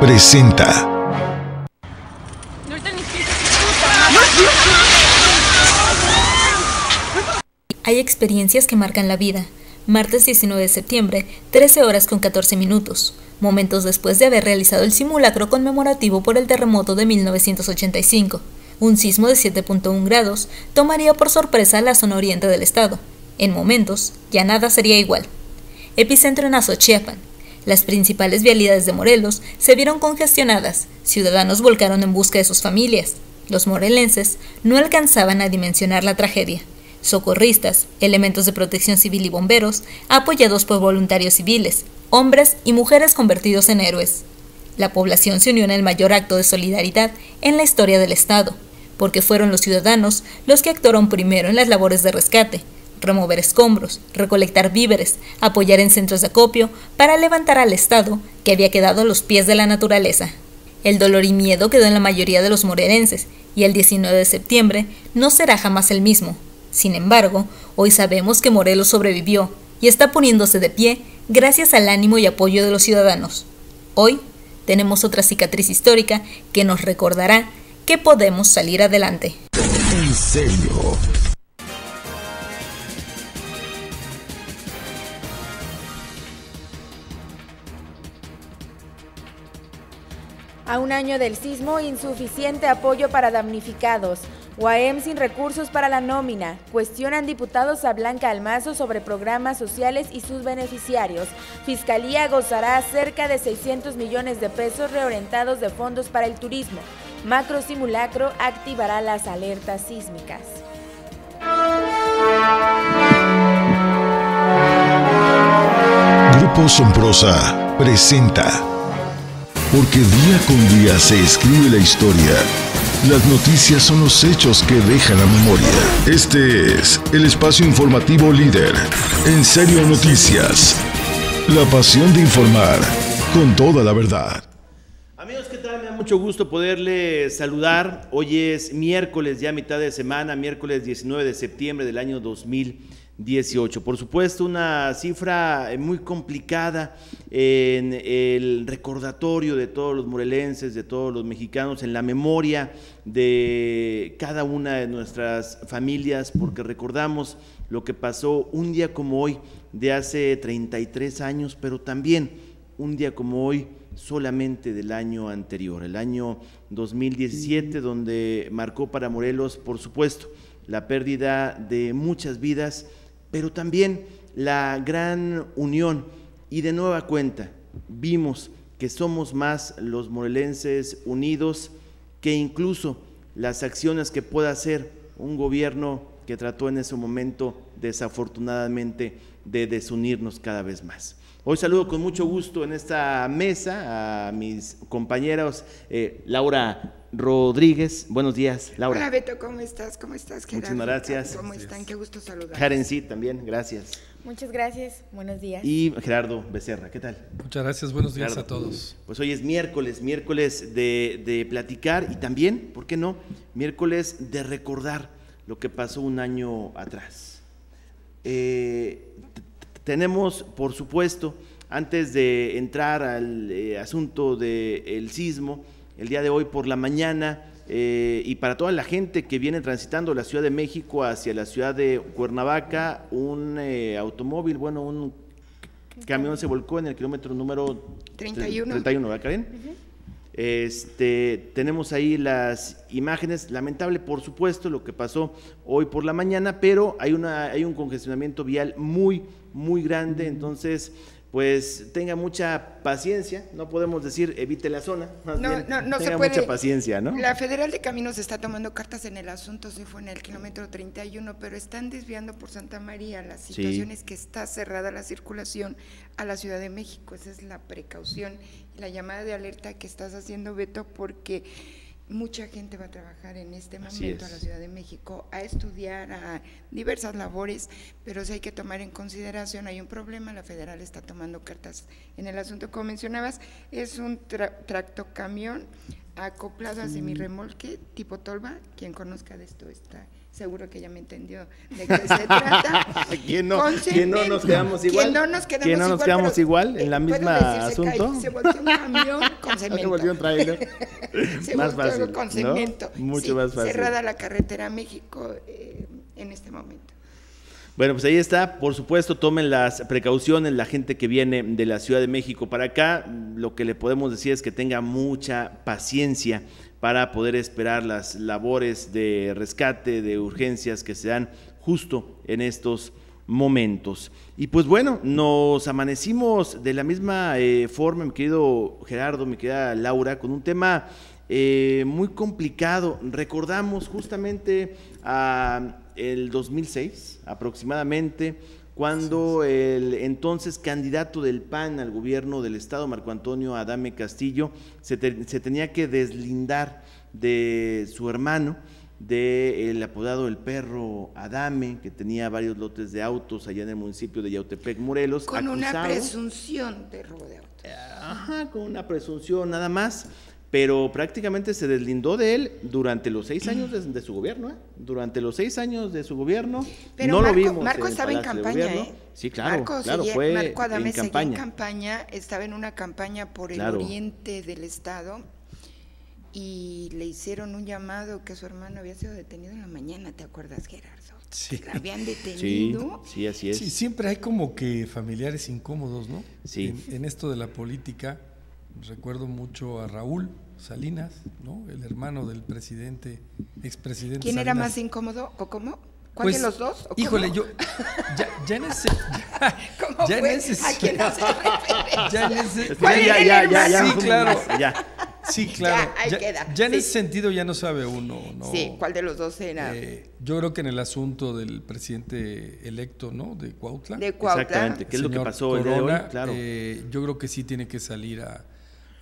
Presenta. Hay experiencias que marcan la vida. Martes 19 de septiembre, 13 horas con 14 minutos, momentos después de haber realizado el simulacro conmemorativo por el terremoto de 1985. Un sismo de 7.1 grados tomaría por sorpresa la zona oriente del estado. En momentos, ya nada sería igual. Epicentro en Azochiapan. Las principales vialidades de Morelos se vieron congestionadas. Ciudadanos volcaron en busca de sus familias. Los morelenses no alcanzaban a dimensionar la tragedia socorristas, elementos de protección civil y bomberos, apoyados por voluntarios civiles, hombres y mujeres convertidos en héroes. La población se unió en el mayor acto de solidaridad en la historia del Estado, porque fueron los ciudadanos los que actuaron primero en las labores de rescate, remover escombros, recolectar víveres, apoyar en centros de acopio para levantar al Estado que había quedado a los pies de la naturaleza. El dolor y miedo quedó en la mayoría de los morelenses y el 19 de septiembre no será jamás el mismo, sin embargo, hoy sabemos que Morelos sobrevivió y está poniéndose de pie gracias al ánimo y apoyo de los ciudadanos. Hoy tenemos otra cicatriz histórica que nos recordará que podemos salir adelante. En. A un año del sismo, insuficiente apoyo para damnificados. UAM sin recursos para la nómina. Cuestionan diputados a Blanca Almazo sobre programas sociales y sus beneficiarios. Fiscalía gozará cerca de 600 millones de pesos reorientados de fondos para el turismo. Macro Simulacro activará las alertas sísmicas. Grupo Somprosa presenta. Porque día con día se escribe la historia. Las noticias son los hechos que deja la memoria. Este es el espacio informativo líder. En serio noticias. La pasión de informar con toda la verdad. Amigos, ¿qué tal? Me da mucho gusto poderles saludar. Hoy es miércoles, ya mitad de semana, miércoles 19 de septiembre del año 2020. 18. Por supuesto, una cifra muy complicada en el recordatorio de todos los morelenses, de todos los mexicanos, en la memoria de cada una de nuestras familias, porque recordamos lo que pasó un día como hoy de hace 33 años, pero también un día como hoy solamente del año anterior, el año 2017, donde marcó para Morelos, por supuesto, la pérdida de muchas vidas pero también la gran unión y de nueva cuenta vimos que somos más los morelenses unidos que incluso las acciones que pueda hacer un gobierno que trató en ese momento desafortunadamente de desunirnos cada vez más. Hoy saludo con mucho gusto en esta mesa a mis compañeros eh, Laura Rodríguez. Buenos días, Laura. Hola Beto, ¿cómo estás? ¿Cómo estás? Muchas gracias. ¿Cómo están? Qué gusto saludar. Karen sí, también, gracias. Muchas gracias, buenos días. Y Gerardo Becerra, ¿qué tal? Muchas gracias, buenos días a todos. Pues hoy es miércoles, miércoles de, de platicar y también, ¿por qué no? Miércoles de recordar lo que pasó un año atrás. Eh, tenemos, por supuesto, antes de entrar al eh, asunto del sismo, el día de hoy por la mañana, eh, y para toda la gente que viene transitando la Ciudad de México hacia la ciudad de Cuernavaca, un eh, automóvil, bueno, un camión se volcó en el kilómetro número 31. 31, ¿verdad, Karen? Este, tenemos ahí las imágenes, lamentable por supuesto lo que pasó hoy por la mañana, pero hay, una, hay un congestionamiento vial muy, muy grande, entonces pues tenga mucha paciencia, no podemos decir evite la zona, más no, bien, no, no tenga se puede. mucha paciencia, ¿no? La Federal de Caminos está tomando cartas en el asunto, sí fue en el kilómetro 31, pero están desviando por Santa María las Sí. situaciones que está cerrada la circulación a la Ciudad de México. Esa es la precaución y la llamada de alerta que estás haciendo, Beto, porque mucha gente va a trabajar en este momento a la Ciudad de México, a estudiar, a diversas labores, pero sí hay que tomar en consideración, hay un problema, la federal está tomando cartas en el asunto, como mencionabas, es un tra- tractocamión acoplado a mi remolque tipo tolva. Quien conozca de esto está seguro que ya me entendió de qué se trata. ¿Quién no, ¿quién no nos quedamos igual? ¿Quién no nos quedamos, ¿Quién no nos igual, quedamos pero, igual en eh, la misma asunto? Se volteó un camión con cemento. Se volteó un trailer. se más fácil, con ¿no? cemento. Mucho Sí, más fácil. Cerrada la carretera a México eh, en este momento. Bueno, pues ahí está. Por supuesto, tomen las precauciones la gente que viene de la Ciudad de México para acá. Lo que le podemos decir es que tenga mucha paciencia para poder esperar las labores de rescate, de urgencias que se dan justo en estos momentos. Y pues bueno, nos amanecimos de la misma eh, forma, mi querido Gerardo, mi querida Laura, con un tema eh, muy complicado. Recordamos justamente a el 2006 aproximadamente, cuando el entonces candidato del PAN al gobierno del Estado, Marco Antonio Adame Castillo, se, te, se tenía que deslindar de su hermano, del apodado El Perro Adame, que tenía varios lotes de autos allá en el municipio de Yautepec, Morelos. Con una presunción de robo de autos. Ajá, con una presunción nada más, pero prácticamente se deslindó de él durante los seis años de, de su gobierno. ¿eh? Durante los seis años de su gobierno, Pero no Marco, lo vimos. Marco estaba en campaña. ¿eh? Sí, claro, Marco, claro, seguía- fue Marco Adame en campaña. en campaña, estaba en una campaña por el Claro. oriente del estado y le hicieron un llamado que su hermano había sido detenido en la mañana, ¿te acuerdas, Gerardo? Sí. Que habían Sí, detenido. sí, así es. Sí, siempre hay como que familiares incómodos, ¿no? Sí. En, en esto de la política, recuerdo mucho a Raúl Salinas, ¿no? El hermano del presidente, expresidente. ¿Quién era más incómodo o cómo? ¿Cuál Pues, de los dos? ¿O Híjole, cómo? yo. Ya, ya en ese. Ya, ¿Cómo ya en ese- ¿A quién hace? Ya en ese. Está bien, ¿Cuál ya, era ya, el ya, ya, Sí, claro. ya. Sí, claro. ahí queda, ya en sí. ese sentido ya no sabe uno, ¿no? Sí, ¿cuál de los dos era? Eh, yo creo que en el asunto del presidente electo, ¿no? De Cuautla. de Cuautla. Exactamente. ¿Qué es lo que pasó el día de hoy? Corona, Claro. eh, yo creo que sí tiene que salir a,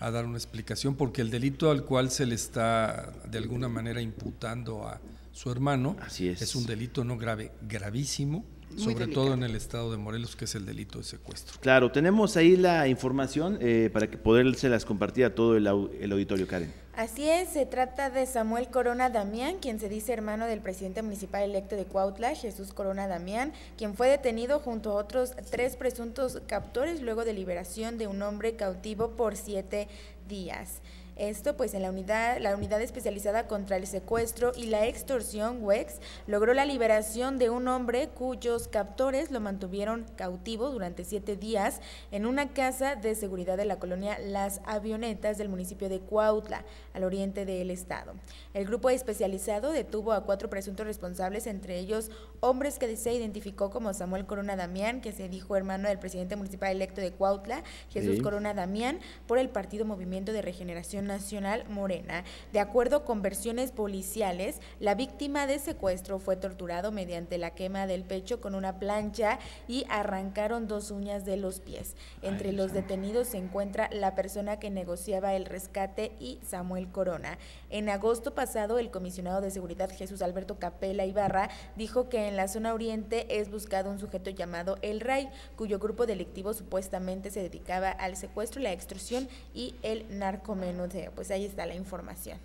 a dar una explicación porque el delito al cual se le está de alguna manera imputando a su hermano Así es. un delito no grave, gravísimo, Muy sobre delicado. todo en el estado de Morelos, que es el delito de secuestro. Claro, tenemos ahí la información eh, para que podérselas compartir a todo el, au- el auditorio, Karen. Así es, se trata de Samuel Corona Damián, quien se dice hermano del presidente municipal electo de Cuautla, Jesús Corona Damián, quien fue detenido junto a otros tres presuntos captores luego de liberación de un hombre cautivo por siete días. Esto pues en la unidad, la unidad especializada contra el secuestro y la extorsión WEX logró la liberación de un hombre cuyos captores lo mantuvieron cautivo durante siete días en una casa de seguridad de la colonia Las Avionetas del municipio de Cuautla, al oriente del estado. El grupo especializado detuvo a cuatro presuntos responsables, entre ellos hombres que se identificó como Samuel Corona Damián, que se dijo hermano del presidente municipal electo de Cuautla, Jesús Sí. Corona Damián, por el Partido Movimiento de Regeneración Nacional Morena. De acuerdo con versiones policiales, la víctima de secuestro fue torturado mediante la quema del pecho con una plancha y arrancaron dos uñas de los pies. Entre los detenidos se encuentra la persona que negociaba el rescate y Samuel Corona. En agosto pasado, el comisionado de seguridad Jesús Alberto Capela Ibarra dijo que en la zona oriente es buscado un sujeto llamado El Ray, cuyo grupo delictivo supuestamente se dedicaba al secuestro, la extorsión y el narcomenudeo. Pues ahí está la información.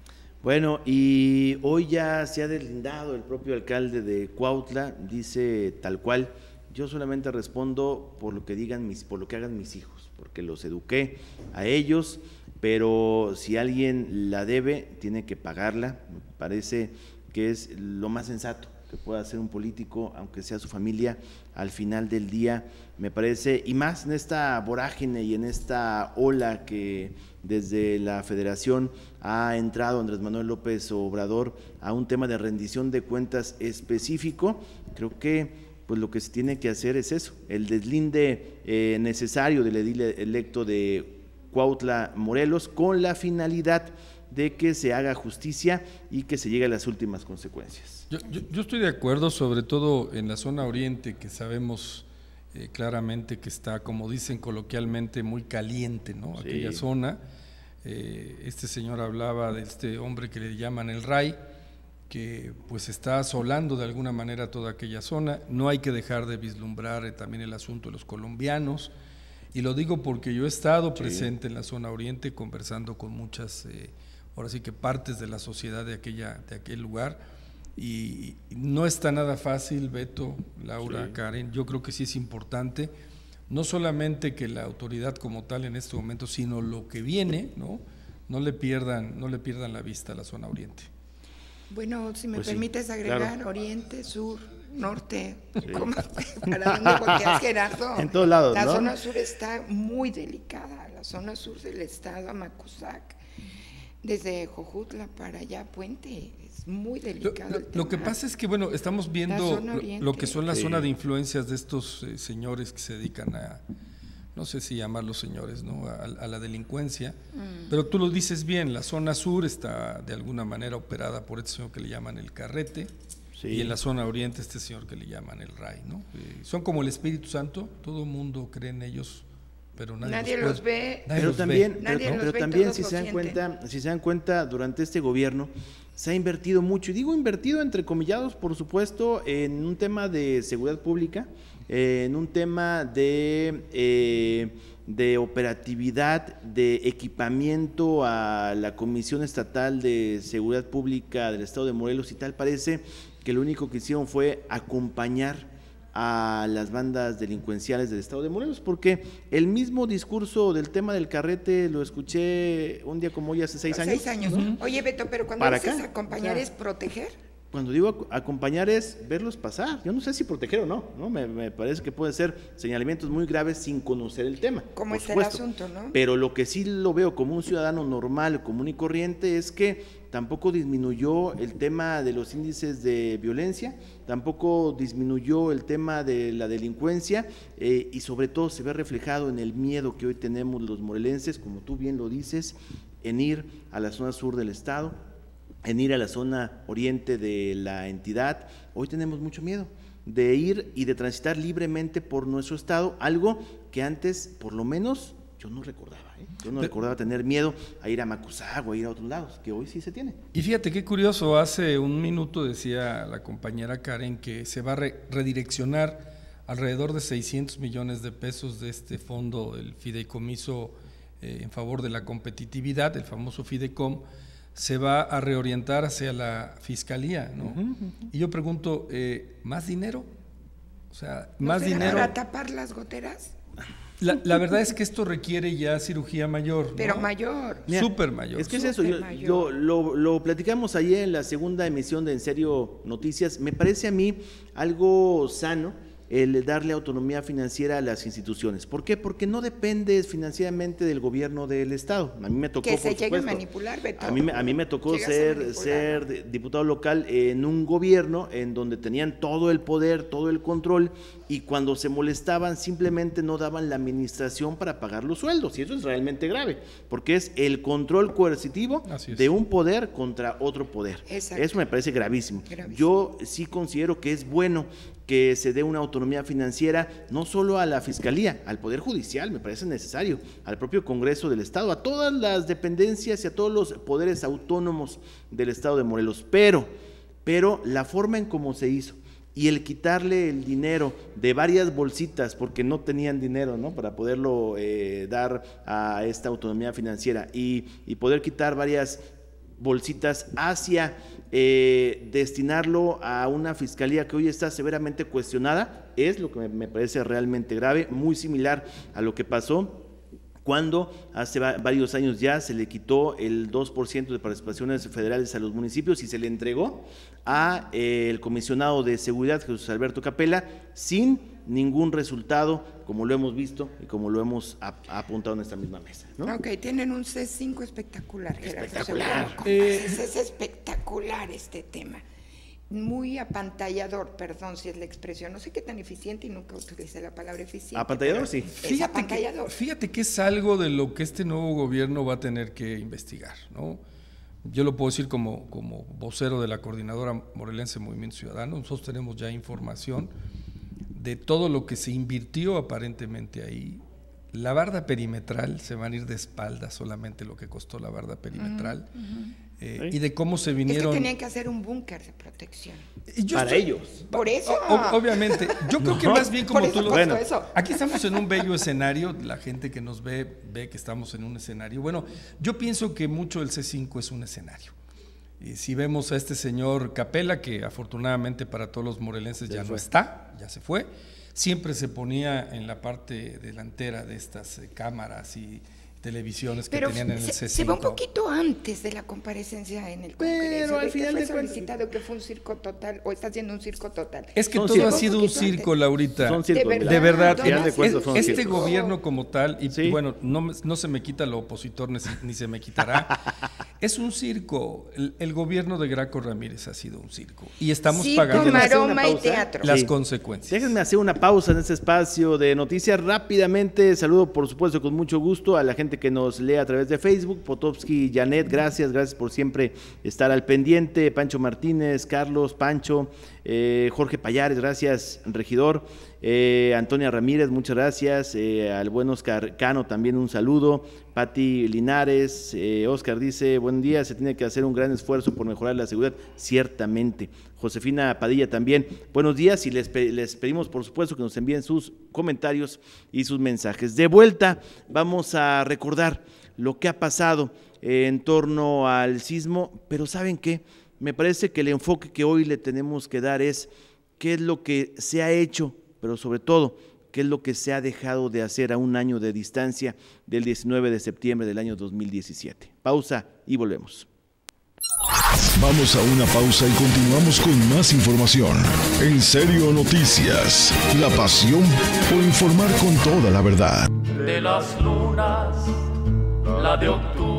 Bueno, y hoy ya se ha deslindado el propio alcalde de Cuautla, dice tal cual, yo solamente respondo por lo que digan mis, por lo que hagan mis hijos, porque los eduqué a ellos, pero si alguien la debe, tiene que pagarla. Me parece que es lo más sensato que pueda hacer un político, aunque sea su familia, al final del día, me parece, y más en esta vorágine y en esta ola que desde la federación ha entrado Andrés Manuel López Obrador a un tema de rendición de cuentas específico, creo que pues lo que se tiene que hacer es eso, el deslinde eh, necesario del edil electo de Cuautla Morelos con la finalidad de que se haga justicia y que se llegue a las últimas consecuencias. Yo, yo- yo estoy de acuerdo, sobre todo en la zona oriente, que sabemos eh, claramente que está, como dicen coloquialmente, muy caliente, ¿no? Sí. Aquella zona. Eh, este señor hablaba de este hombre que le llaman el RAI, que pues está asolando de alguna manera toda aquella zona. No hay que dejar de vislumbrar eh, también el asunto de los colombianos. Y lo digo porque yo he estado presente en la zona oriente conversando con muchas eh, ahora sí que partes de la sociedad de, aquella, de aquel lugar. Y no está nada fácil, Beto, Laura, Karen. Yo creo que sí es importante, no solamente que la autoridad como tal en este momento, sino lo que viene, ¿no? No le pierdan, no le pierdan la vista a la zona oriente. Bueno, si me pues permites agregar, oriente, sur, norte, ¿para dónde volteas, Gerardo? En todos lados, La zona sur está muy delicada, la zona sur del estado, Amacuzac, desde Jojutla para allá, Puente, es muy delicado. Lo, que pasa es que, bueno, estamos viendo lo, que son la zona de influencias de estos eh, señores que se dedican a, no sé si llamarlos señores, ¿no? A, la delincuencia. Mm. Pero tú lo dices bien, la zona sur está de alguna manera operada por este señor que le llaman el carrete. Y en la zona oriente este señor que le llaman el RAI, ¿no? Eh, son como el Espíritu Santo, todo el mundo cree en ellos, pero nadie, los, ve. pero también, pero, también si se dan cuenta, si se dan cuenta durante este gobierno se ha invertido mucho y digo invertido entre comillados, por supuesto, en un tema de seguridad pública, en un tema de eh, de operatividad, de equipamiento a la Comisión Estatal de Seguridad Pública del Estado de Morelos y tal, parece que lo único que hicieron fue acompañar a las bandas delincuenciales del estado de Morelos, porque el mismo discurso del tema del carrete lo escuché un día como hoy hace seis años. Seis años. Oye, Beto, pero cuando dices acompañar es proteger. Cuando digo acompañar es verlos pasar. Yo no sé si proteger o no, ¿no? Me, parece que puede ser señalamientos muy graves sin conocer el tema. Como está el asunto, ¿no? Pero lo que sí lo veo como un ciudadano normal, común y corriente, es que tampoco disminuyó el tema de los índices de violencia, tampoco disminuyó el tema de la delincuencia eh, y sobre todo se ve reflejado en el miedo que hoy tenemos los morelenses, como tú bien lo dices, en ir a la zona sur del estado en ir a la zona oriente de la entidad. Hoy tenemos mucho miedo de ir y de transitar libremente por nuestro estado, algo que antes, por lo menos, yo no recordaba. ¿eh? Yo no recordaba tener miedo a ir a Macusago, a ir a otros lados, que hoy sí se tiene. Y fíjate qué curioso, hace un minuto decía la compañera Karen que se va a redireccionar alrededor de 600 millones de pesos de este fondo, el fideicomiso eh, en favor de la competitividad, el famoso Fidecom, se va a reorientar hacia la fiscalía, ¿no? Y yo pregunto, eh, ¿más dinero? O sea, más dinero. ¿Para tapar las goteras? La, verdad es que esto requiere ya cirugía mayor. Pero mayor. Súper mayor. Es que es eso, yo, lo, lo, platicamos ayer en la segunda emisión de En Serio Noticias. Me parece a mí algo sano el darle autonomía financiera a las instituciones. ¿Por qué? Porque no depende financieramente del gobierno del Estado. A mí me tocó, que se llegue a manipular, A mí, a mí me tocó ser, ser diputado local en un gobierno en donde tenían todo el poder, todo el control, y cuando se molestaban simplemente no daban la administración para pagar los sueldos. Y eso es realmente grave, porque es el control coercitivo de un poder contra otro poder. Eso me parece gravísimo. Yo sí considero que es bueno que se dé una autonomía financiera no solo a la Fiscalía, al Poder Judicial, me parece necesario, al propio Congreso del Estado, a todas las dependencias y a todos los poderes autónomos del Estado de Morelos. Pero, pero la forma en cómo se hizo y el quitarle el dinero de varias bolsitas, porque no tenían dinero ¿no? para poderlo eh, dar a esta autonomía financiera y, y poder quitar varias bolsitas hacia eh, destinarlo a una fiscalía que hoy está severamente cuestionada, es lo que me parece realmente grave, muy similar a lo que pasó cuando hace varios años ya se le quitó el 2% de participaciones federales a los municipios y se le entregó a eh, el comisionado de seguridad Jesús Alberto Capela sin ningún resultado, como lo hemos visto y como lo hemos apuntado en esta misma mesa. Ok, tienen un C5 espectacular. Espectacular. es espectacular este tema muy apantallador, perdón si es la expresión, no sé qué tan eficiente y nunca utilicé la palabra eficiente. Apantallador, sí. Fíjate Que, fíjate que es algo de lo que este nuevo gobierno va a tener que investigar, ¿no? Yo lo puedo decir como, como vocero de la coordinadora morelense Movimiento Ciudadano, nosotros tenemos ya información de todo lo que se invirtió aparentemente ahí. La barda perimetral, se van a ir de espalda solamente lo que costó la barda perimetral. Eh, y de cómo se vinieron. Es que tenían que hacer un búnker de protección. Para ellos. Por eso. obviamente. Yo creo que más bien como tú lo bueno. Aquí estamos en un bello escenario. La gente que nos ve ve que estamos en un escenario. Bueno, yo pienso que mucho el C5 es un escenario. Y si vemos a este señor Capela, que afortunadamente para todos los morelenses ya, no está, ya se fue, siempre se ponía en la parte delantera de estas eh, cámaras y televisiones que tenían en el C5. Se va un poquito antes de la comparecencia en el Congreso. Pero al final fue solicitado que fue un circo total o está haciendo un circo total. Es que todo ha sido un circo, Laurita. de verdad. este gobierno como tal, y bueno, no, no, se me quita lo opositor ni, se me quitará, es un circo. El, gobierno de Graco Ramírez ha sido un circo. Y estamos pagando las, consecuencias. Déjenme hacer una pausa en este espacio de noticias rápidamente. Saludo, por supuesto, con mucho gusto a la gente que nos lee a través de Facebook, Potovsky, Janet, gracias, gracias por siempre estar al pendiente, Pancho Martínez, Carlos, Pancho, eh, Jorge Payares, gracias, regidor, eh, Antonia Ramírez, muchas gracias, eh, al buen Oscar Cano también un saludo, Pati Linares, Oscar dice, buen día, se tiene que hacer un gran esfuerzo por mejorar la seguridad, ciertamente. Josefina Padilla también, buenos días y les, les pedimos por supuesto que nos envíen sus comentarios y sus mensajes. De vuelta, vamos a recordar lo que ha pasado en torno al sismo, pero ¿saben qué? Me parece que el enfoque que hoy le tenemos que dar es qué es lo que se ha hecho, pero sobre todo, qué es lo que se ha dejado de hacer a un año de distancia del 19 de septiembre del año 2017. Pausa y volvemos. Vamos a una pausa y continuamos con más información. En serio noticias, la pasión por informar con toda la verdad. De las lunas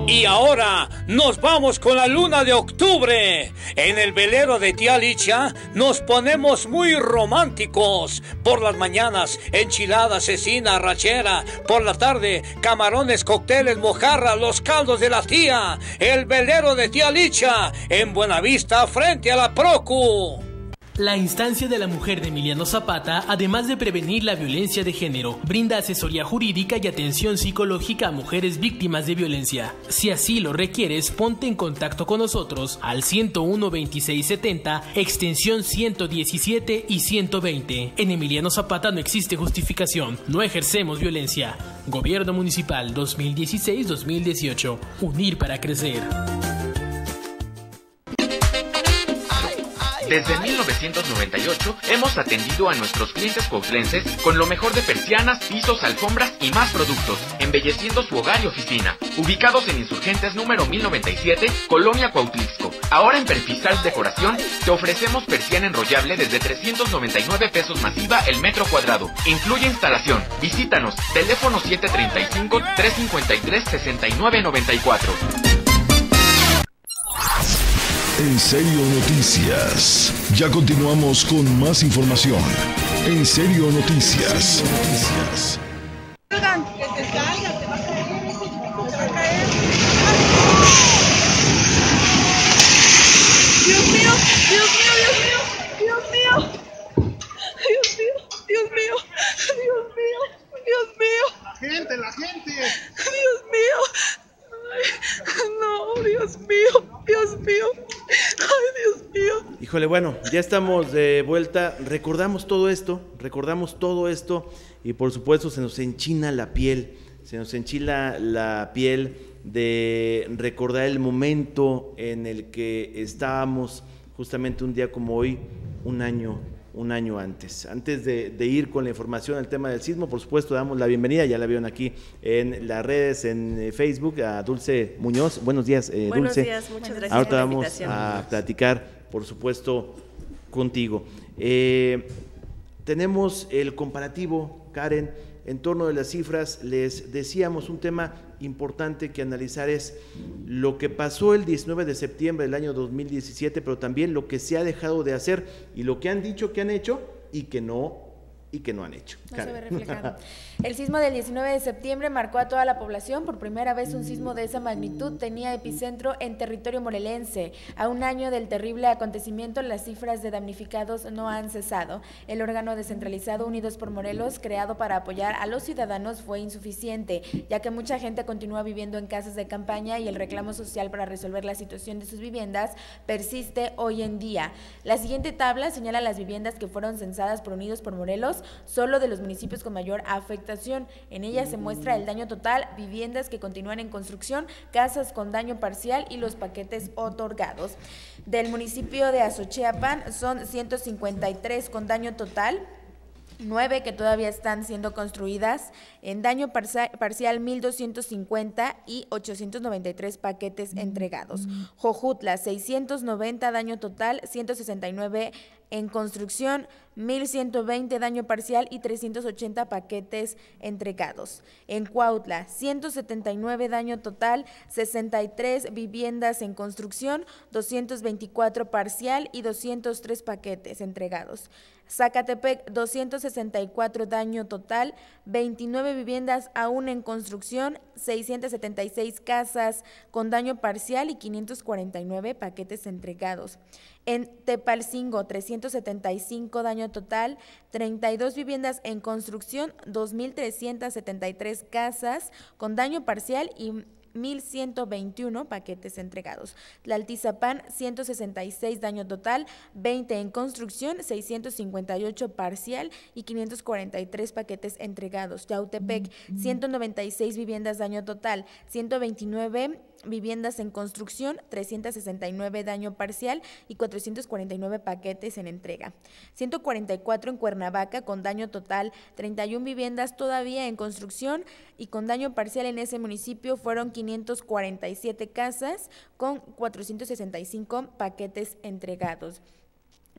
y ahora nos vamos con la luna de octubre. En el velero de Tía Licha nos ponemos muy románticos. Por las mañanas, enchilada, cecina, rachera. Por la tarde, camarones, cócteles, mojarra, los caldos de la tía. El velero de Tía Licha en Buenavista frente a la Procu. La instancia de la mujer de Emiliano Zapata, además de prevenir la violencia de género, brinda asesoría jurídica y atención psicológica a mujeres víctimas de violencia. Si así lo requieres, ponte en contacto con nosotros al 101 2670, extensión 117 y 120. En Emiliano Zapata no existe justificación, no ejercemos violencia. Gobierno Municipal 2016-2018. Unir para crecer. Desde 1998 hemos atendido a nuestros clientes coutlenses con lo mejor de persianas, pisos, alfombras y más productos, embelleciendo su hogar y oficina. Ubicados en Insurgentes número 1097, Colonia Cuautlixco. Ahora en Perfisal Decoración te ofrecemos persiana enrollable desde 399 pesos masiva el metro cuadrado. Incluye instalación. Visítanos. Teléfono 735 353 6994. En Serio Noticias. Ya continuamos con más información. En Serio Noticias. Dios mío, Dios mío, Dios mío, Dios mío. Dios mío, Dios mío, Dios mío, Dios mío. La gente, la gente. Dios mío. no, Dios mío, Dios mío. Ay, Dios mío. Híjole, bueno, ya estamos de vuelta. Recordamos todo esto, recordamos todo esto y por supuesto se nos enchina la piel, se nos enchila la piel de recordar el momento en el que estábamos justamente un día como hoy, un año un año antes. Antes de, ir con la información al tema del sismo, por supuesto, damos la bienvenida, ya la vieron aquí en las redes, en eh, Facebook, a Dulce Muñoz. Buenos días, eh, Buenos días, muchas gracias. Ahora vamos a platicar, por supuesto, contigo. Eh, tenemos el comparativo, Karen, en torno de las cifras, les decíamos un tema importante que analizar es lo que pasó el 19 de septiembre del año 2017, pero también lo que se ha dejado de hacer y lo que han dicho que han hecho y que no y que no han hecho. No se ve reflejado. El sismo del 19 de septiembre marcó a toda la población. Por primera vez un sismo de esa magnitud tenía epicentro en territorio morelense. A un año del terrible acontecimiento, las cifras de damnificados no han cesado. El órgano descentralizado Unidos por Morelos, creado para apoyar a los ciudadanos, fue insuficiente, ya que mucha gente continúa viviendo en casas de campaña y el reclamo social para resolver la situación de sus viviendas persiste hoy en día. La siguiente tabla señala las viviendas que fueron censadas por Unidos por Morelos solo de los municipios con mayor afectación. En ella se muestra el daño total, viviendas que continúan en construcción, casas con daño parcial y los paquetes otorgados. Del municipio de Azochiapan son 153 con daño total, nueve que todavía están siendo construidas, en daño parcial 1.250 y 893 paquetes entregados. Jojutla 690 daño total, 169 en construcción, 1.120 daño parcial y 380 paquetes entregados. En Cuautla, 179 daño total, 63 viviendas en construcción, 224 parcial y 203 paquetes entregados. Zacatepec, 264 daño total, 29 viviendas aún en construcción, 676 casas con daño parcial y 549 paquetes entregados. En Tepalcingo, 375 daño total, 32 viviendas en construcción, 2.373 casas con daño parcial y 1.121 paquetes entregados. Tlaltizapán, 166 daño total, 20 en construcción, 658 parcial y 543 paquetes entregados. Yautepec, 196 viviendas daño total, 129 viviendas en construcción, 369 daño parcial y 449 paquetes en entrega. 144 en Cuernavaca con daño total, 31 viviendas todavía en construcción y con daño parcial en ese municipio fueron 547 casas con 465 paquetes entregados.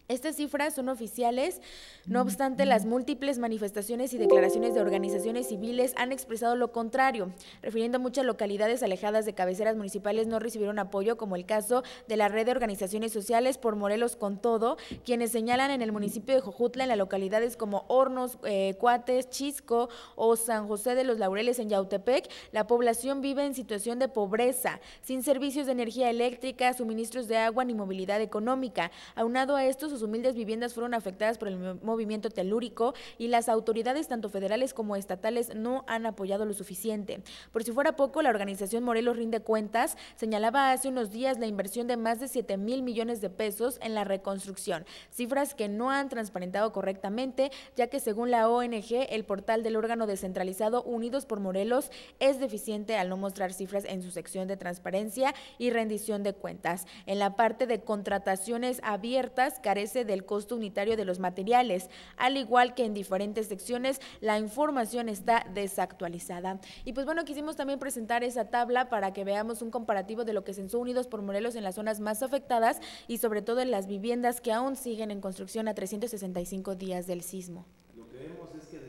Estas cifras son oficiales, no obstante las múltiples manifestaciones y declaraciones de organizaciones civiles han expresado lo contrario, refiriendo a muchas localidades alejadas de cabeceras municipales no recibieron apoyo, como el caso de la red de organizaciones sociales por Morelos con Todo, quienes señalan en el municipio de Jojutla, en las localidades como Hornos, eh, Cuates, Chisco o San José de los Laureles en Yautepec, la población vive en situación de pobreza, sin servicios de energía eléctrica, suministros de agua ni movilidad económica. Aunado a esto, sus humildes viviendas fueron afectadas por el movimiento telúrico y las autoridades, tanto federales como estatales, no han apoyado lo suficiente. Por si fuera poco, la organización Morelos Rinde Cuentas señalaba hace unos días la inversión de más de 7 mil millones de pesos en la reconstrucción, cifras que no han transparentado correctamente, ya que según la ONG, el portal del órgano descentralizado Unidos por Morelos es deficiente al no mostrar cifras en su sección de transparencia y rendición de cuentas. En la parte de contrataciones abiertas, carece del costo unitario de los materiales, al igual que en diferentes secciones la información está desactualizada. Y pues bueno, quisimos también presentar esa tabla para que veamos un comparativo de lo que censó Unidos por Morelos en las zonas más afectadas y sobre todo en las viviendas que aún siguen en construcción a 365 días del sismo. Lo que vemos es que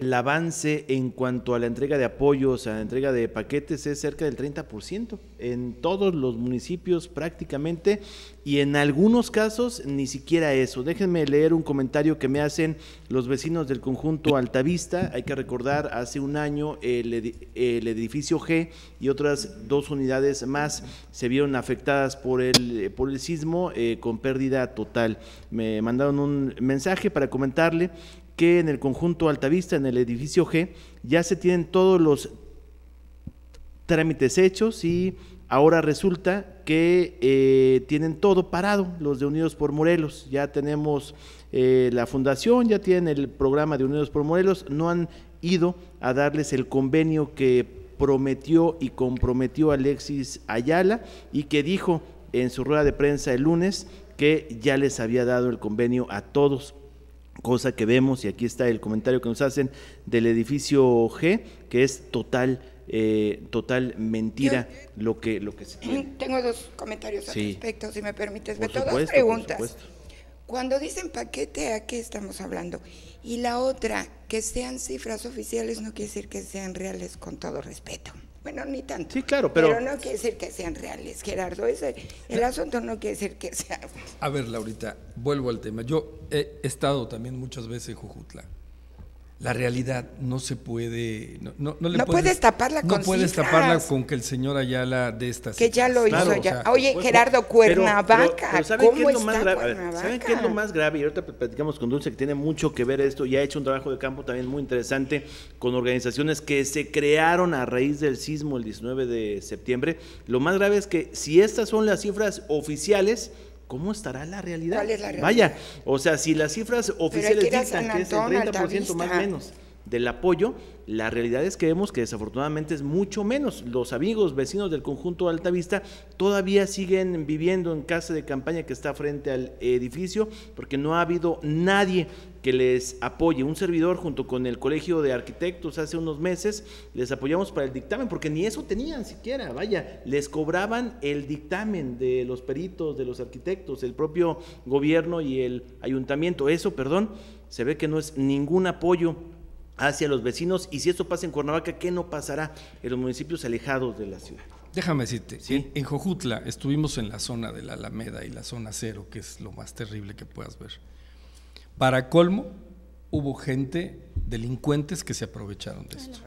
el avance en cuanto a la entrega de apoyos, a la entrega de paquetes es cerca del 30% en todos los municipios prácticamente y en algunos casos ni siquiera eso. Déjenme leer un comentario que me hacen los vecinos del conjunto Altavista. Hay que recordar, hace un año el, edificio G y otras dos unidades más se vieron afectadas por el, por sismo eh, con pérdida total. Me mandaron un mensaje para comentarle que en el conjunto Altavista, en el edificio G, ya se tienen todos los trámites hechos y Ahora resulta que eh, tienen todo parado los de Unidos por Morelos. Ya tenemos eh, la fundación, ya tienen el programa de Unidos por Morelos. No han ido a darles el convenio que prometió y comprometió Alexis Ayala y que dijo en su rueda de prensa el lunes que ya les había dado el convenio a todos cosa que vemos y aquí está el comentario que nos hacen del edificio G que es total eh, total mentira lo que lo que se Tengo dos comentarios al respecto, si me permites. Por dos preguntas. Cuando dicen paquete, ¿a qué estamos hablando? Y la otra, que sean cifras oficiales no quiere decir que sean reales, con todo respeto. Bueno, ni tanto. Sí, claro, pero- no quiere decir que sean reales, Gerardo. Ese, el asunto no quiere decir que sea. A ver, Laurita, vuelvo al tema. Yo he estado también muchas veces en Jujutla. La realidad no se puede. No, no, no le No puedes taparla No con puedes cifras. taparla con que el señor Ayala de estas. Que ya lo hizo Claro, ya. o sea, Oye, Gerardo, pero- Cuernavaca. pero- pero ¿saben ¿Cómo qué es lo más está grave? A ver, Cuernavaca? ¿Saben qué es lo más grave? Y ahorita platicamos con Dulce, que tiene mucho que ver esto, y ha hecho un trabajo de campo también muy interesante con organizaciones que se crearon a raíz del sismo el 19 de septiembre. Lo más grave es que si estas son las cifras oficiales, ¿cómo estará la realidad? ¿Cuál es la realidad? Vaya, o sea, si las cifras oficiales dictan que es el Antón, 30% más o menos del apoyo, la realidad es que vemos que desafortunadamente es mucho menos. Los amigos, vecinos del conjunto Altavista todavía siguen viviendo en casa de campaña que está frente al edificio porque no ha habido nadie que les apoye. Un servidor junto con el Colegio de Arquitectos hace unos meses les apoyamos para el dictamen porque ni eso tenían siquiera, vaya, les cobraban el dictamen de los peritos, de los arquitectos, el propio gobierno y el ayuntamiento. Eso, perdón, se ve que no es ningún apoyo hacia los vecinos y si esto pasa en Cuernavaca, ¿qué no pasará en los municipios alejados de la ciudad? Déjame decirte, Sí. en, en Jojutla estuvimos en la zona de la Alameda y la zona cero, que es lo más terrible que puedas ver. Para colmo, hubo gente, delincuentes que se aprovecharon de esto.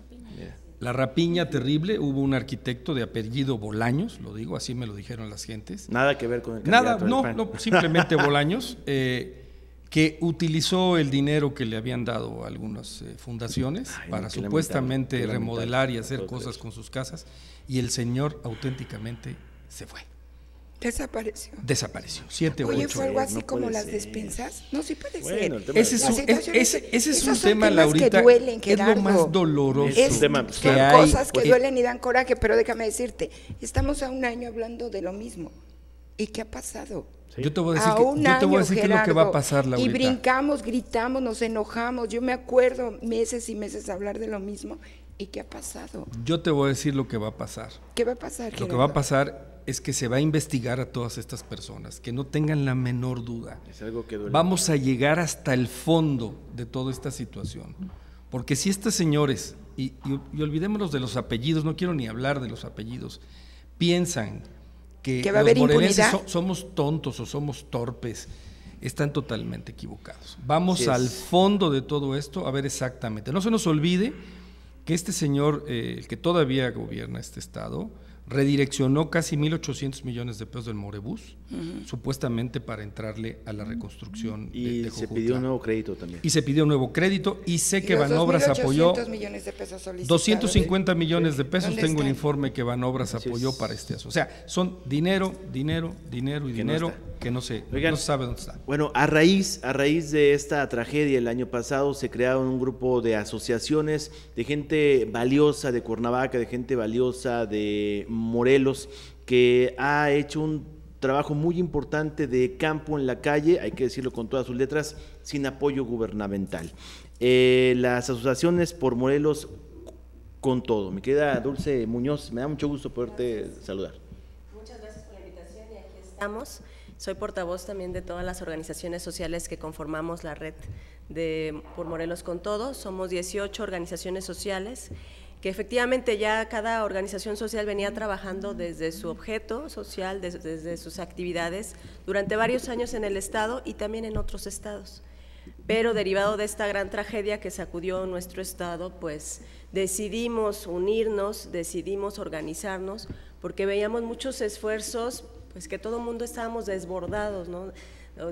La rapiña terrible, hubo un arquitecto de apellido Bolaños, lo digo, así me lo dijeron las gentes. Nada que ver con el Nada, candidato del no, PAN. no, simplemente Bolaños, eh, que utilizó el dinero que le habían dado a algunas eh, fundaciones Ay, no, para supuestamente lamentable, remodelar y hacer no cosas creer. con sus casas, y el señor auténticamente se fue, Desapareció. desapareció. Siete u Oye, ocho fue algo no así como las ser. despensas. No, sí puede Bueno, ser. el tema Ese es un, es- situaciones- ese- ese es esos un son tema, Laurita, que duelen, es lo más doloroso Es un tema, son que hay. cosas que eh, duelen y dan coraje, pero déjame decirte, estamos a un año hablando de lo mismo. ¿Y qué ha pasado? Yo te voy a decir, a que, un yo te voy a año, decir qué es lo que va a pasar, Y Laurita. brincamos, gritamos, nos enojamos. Yo me acuerdo meses y meses hablar de lo mismo. ¿Y qué ha pasado? Yo te voy a decir lo que va a pasar. ¿Qué va a pasar, Lo que va a pasar es que se va a investigar a todas estas personas, que no tengan la menor duda. Es algo que duele. Vamos a llegar hasta el fondo de toda esta situación. Porque si estos señores, y, y- y olvidémonos de los apellidos, no quiero ni hablar de los apellidos, piensan que, ¿Que va a los haber morelenses impunidad? so- somos tontos o somos torpes, están totalmente equivocados. Vamos al fondo de todo esto a ver exactamente. No se nos olvide que este señor, eh, el que todavía gobierna este estado, redireccionó casi 1.800 millones de pesos del Morebús, supuestamente para entrarle a la reconstrucción de, Y de se Jojutla. pidió un nuevo crédito también. Y se pidió un nuevo crédito y sé que Banobras 2.800 apoyó millones de pesos solicitados, 250 millones de pesos, ¿Dónde tengo el informe que Banobras apoyó para este asunto. O sea, son dinero, dinero, dinero y Que dinero. Que no se, Oigan, no se sabe dónde está. Bueno, a raíz, a raíz de esta tragedia el año pasado se crearon un grupo de asociaciones de gente valiosa de Cuernavaca, de gente valiosa de Morelos, que ha hecho un trabajo muy importante de campo en la calle, hay que decirlo con todas sus letras, sin apoyo gubernamental. Eh, las asociaciones por Morelos con todo. Me queda Dulce Muñoz, me da mucho gusto poderte saludar. Muchas gracias por la invitación y aquí estamos. Soy portavoz también de todas las organizaciones sociales que conformamos la red de Por Morelos con Todo. Somos 18 organizaciones sociales que efectivamente ya cada organización social venía trabajando desde su objeto social, des- desde, sus actividades, durante varios años en el Estado y también en otros estados. Pero derivado de esta gran tragedia que sacudió nuestro Estado, pues decidimos unirnos, decidimos organizarnos, porque veíamos muchos esfuerzos, pues que todo el mundo estábamos desbordados, ¿no?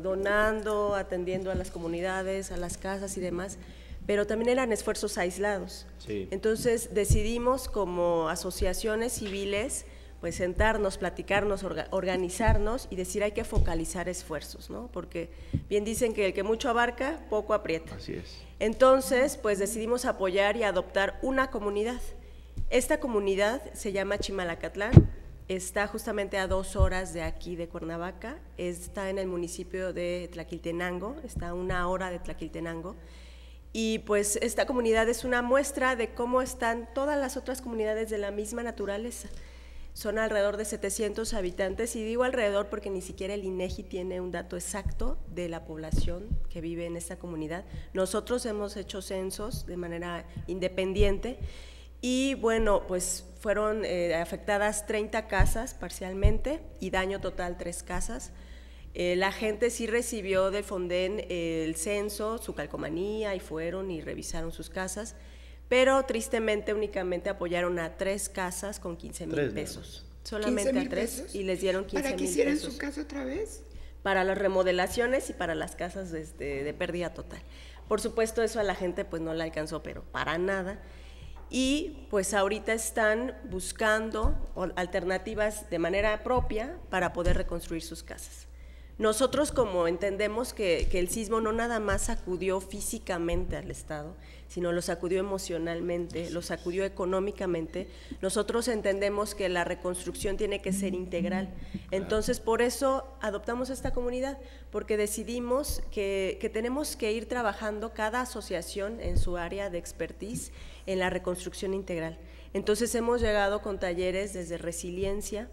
donando, atendiendo a las comunidades, a las casas y demás, pero también eran esfuerzos aislados. Sí. Entonces decidimos como asociaciones civiles pues sentarnos, platicarnos, orga- organizarnos y decir hay que focalizar esfuerzos, ¿no? Porque bien dicen que el que mucho abarca, poco aprieta. Así es. Entonces, pues decidimos apoyar y adoptar una comunidad. Esta comunidad se llama Chimalacatlán, está justamente a dos horas de aquí de Cuernavaca, está en el municipio de Tlaquiltenango, está a una hora de Tlaquiltenango. Y pues esta comunidad es una muestra de cómo están todas las otras comunidades de la misma naturaleza. Son alrededor de 700 habitantes y digo alrededor porque ni siquiera el INEGI tiene un dato exacto de la población que vive en esta comunidad. Nosotros hemos hecho censos de manera independiente Y bueno, pues fueron eh, afectadas 30 casas parcialmente y daño total tres casas. Eh, la gente sí recibió del Fonden el censo, su calcomanía y fueron y revisaron sus casas, pero tristemente únicamente apoyaron a tres casas con 15 mil pesos. Solamente a tres y les dieron 15 mil pesos. ¿Para que hicieran su casa otra vez? Para las remodelaciones y para las casas de, este, de pérdida total. Por supuesto eso a la gente pues no le alcanzó, pero para nada y pues ahorita están buscando alternativas de manera propia para poder reconstruir sus casas. Nosotros como entendemos que, el sismo no nada más sacudió físicamente al Estado, sino lo sacudió emocionalmente, lo sacudió económicamente, nosotros entendemos que la reconstrucción tiene que ser integral. Entonces, por eso adoptamos esta comunidad, porque decidimos que, que tenemos que ir trabajando cada asociación en su área de expertise en la reconstrucción integral. Entonces, hemos llegado con talleres desde resiliencia,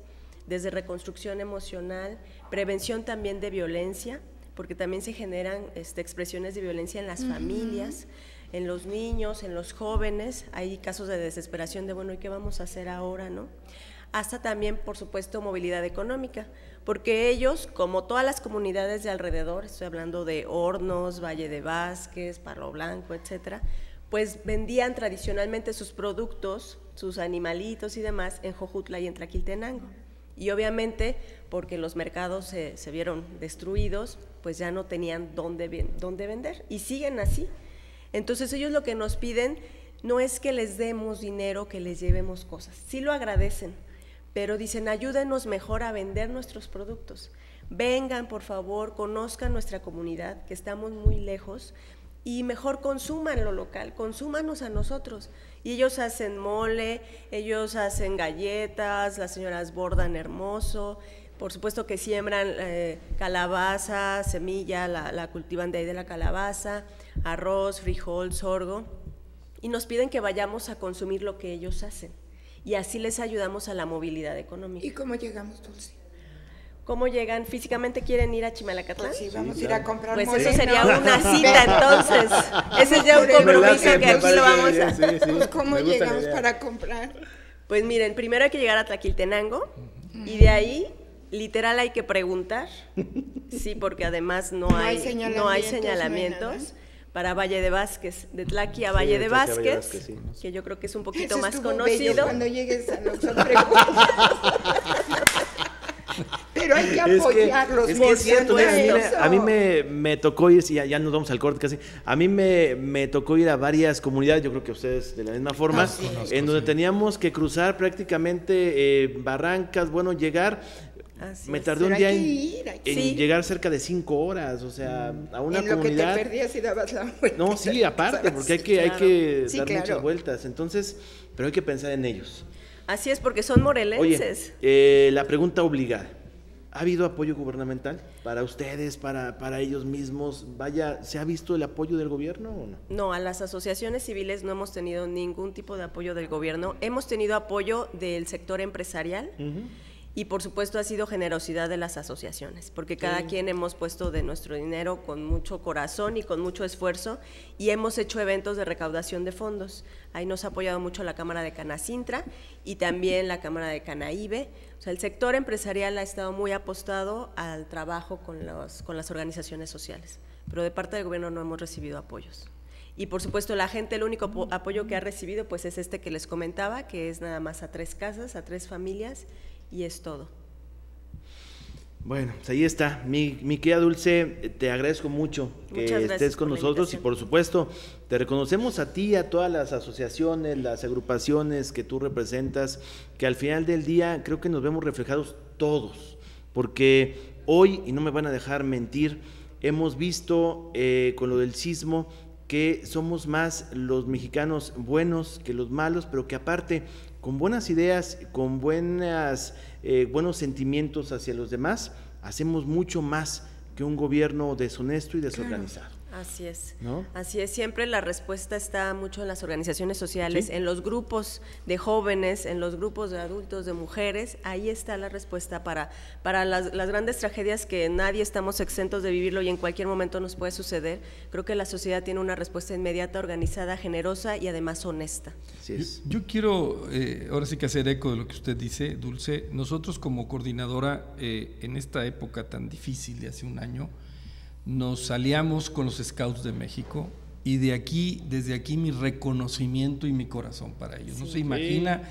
desde reconstrucción emocional, prevención también de violencia, porque también se generan este, expresiones de violencia en las familias, en los niños, en los jóvenes, hay casos de desesperación de, bueno, ¿y qué vamos a hacer ahora, no? Hasta también, por supuesto, movilidad económica, porque ellos, como todas las comunidades de alrededor, estoy hablando de Hornos, Valle de Vázquez, Parro Blanco, etcétera, pues vendían tradicionalmente sus productos, sus animalitos y demás en Jojutla y en Traquiltenango. Y obviamente, porque los mercados se, vieron destruidos, pues ya no tenían dónde, dónde vender y siguen así. Entonces ellos lo que nos piden no es que les demos dinero, que les llevemos cosas. Sí lo agradecen, pero dicen, ayúdenos mejor a vender nuestros productos. Vengan, por favor, conozcan nuestra comunidad, que estamos muy lejos, y mejor consuman lo local, consúmanos a nosotros. Y ellos hacen mole, ellos hacen galletas, las señoras bordan hermoso, por supuesto que siembran eh, calabaza, semilla, la, la, cultivan de ahí de la calabaza, arroz, frijol, sorgo, y nos piden que vayamos a consumir lo que ellos hacen. Y así les ayudamos a la movilidad económica. ¿Y cómo llegamos, Dulce? ¿Cómo llegan? ¿Físicamente quieren ir a Chimalacatlán? Sí, vamos a ir a comprar Pues eso sería una cita entonces. Ese es ya un compromiso que aquí lo vamos a... hacer. Pues, ¿Cómo llegamos para comprar? Pues miren, primero hay que llegar a Tlaquiltenango y de ahí literal hay que preguntar, sí, porque además no, hay, no hay señalamientos. Para Valle de Vázquez, de Tlaqui a Valle de Vázquez, que yo creo que es un poquito más conocido. cuando llegues a Pero hay que apoyarlos. Es que, es, cierto, a mí me, tocó ir, ya, ya nos vamos al corte casi, a mí me, me, tocó ir a varias comunidades, yo creo que ustedes de la misma forma, ah, en donde teníamos que cruzar prácticamente eh, barrancas, bueno, llegar me tardé un día en, llegar cerca de cinco horas, o sea, a una en comunidad. Lo que te perdías y dabas la vuelta. No, sí, aparte, porque hay que, hay que dar muchas vueltas. Entonces, pero hay que pensar en ellos. Así es, porque son morelenses. Oye, eh, la pregunta obligada. ¿Ha habido apoyo gubernamental para ustedes, para, para ellos mismos? Vaya, ¿se ha visto el apoyo del gobierno o no? No, a las asociaciones civiles no hemos tenido ningún tipo de apoyo del gobierno. Hemos tenido apoyo del sector empresarial y por supuesto ha sido generosidad de las asociaciones, porque cada quien hemos puesto de nuestro dinero con mucho corazón y con mucho esfuerzo y hemos hecho eventos de recaudación de fondos. Ahí nos ha apoyado mucho la Cámara de Canacintra y también la Cámara de Canaíbe. O sea, el sector empresarial ha estado muy apostado al trabajo con, los, con las organizaciones sociales, pero de parte del gobierno no hemos recibido apoyos. Y por supuesto la gente, el único apoyo que ha recibido pues es este que les comentaba, que es nada más a tres casas, a tres familias y es todo. Bueno, pues ahí está. Mi, mi querida Dulce, te agradezco mucho que estés con nosotros y por supuesto te reconocemos a ti, a todas las asociaciones, las agrupaciones que tú representas, que al final del día creo que nos vemos reflejados todos, porque hoy, y no me van a dejar mentir, hemos visto eh, con lo del sismo que somos más los mexicanos buenos que los malos, pero que aparte con buenas ideas, con buenas, eh, buenos sentimientos hacia los demás, hacemos mucho más que un gobierno deshonesto y desorganizado. Así es. Así es, siempre la respuesta está mucho en las organizaciones sociales, en los grupos de jóvenes, en los grupos de adultos, de mujeres, ahí está la respuesta para, para las, grandes tragedias que nadie estamos exentos de vivirlo y en cualquier momento nos puede suceder. Creo que la sociedad tiene una respuesta inmediata, organizada, generosa y además honesta. Yo, quiero, eh, ahora sí que hacer eco de lo que usted dice, Dulce. Nosotros como coordinadora, eh, en esta época tan difícil de hace un año, nos aliamos con los Scouts de México y de aquí, desde aquí mi reconocimiento y mi corazón para ellos. no se imagina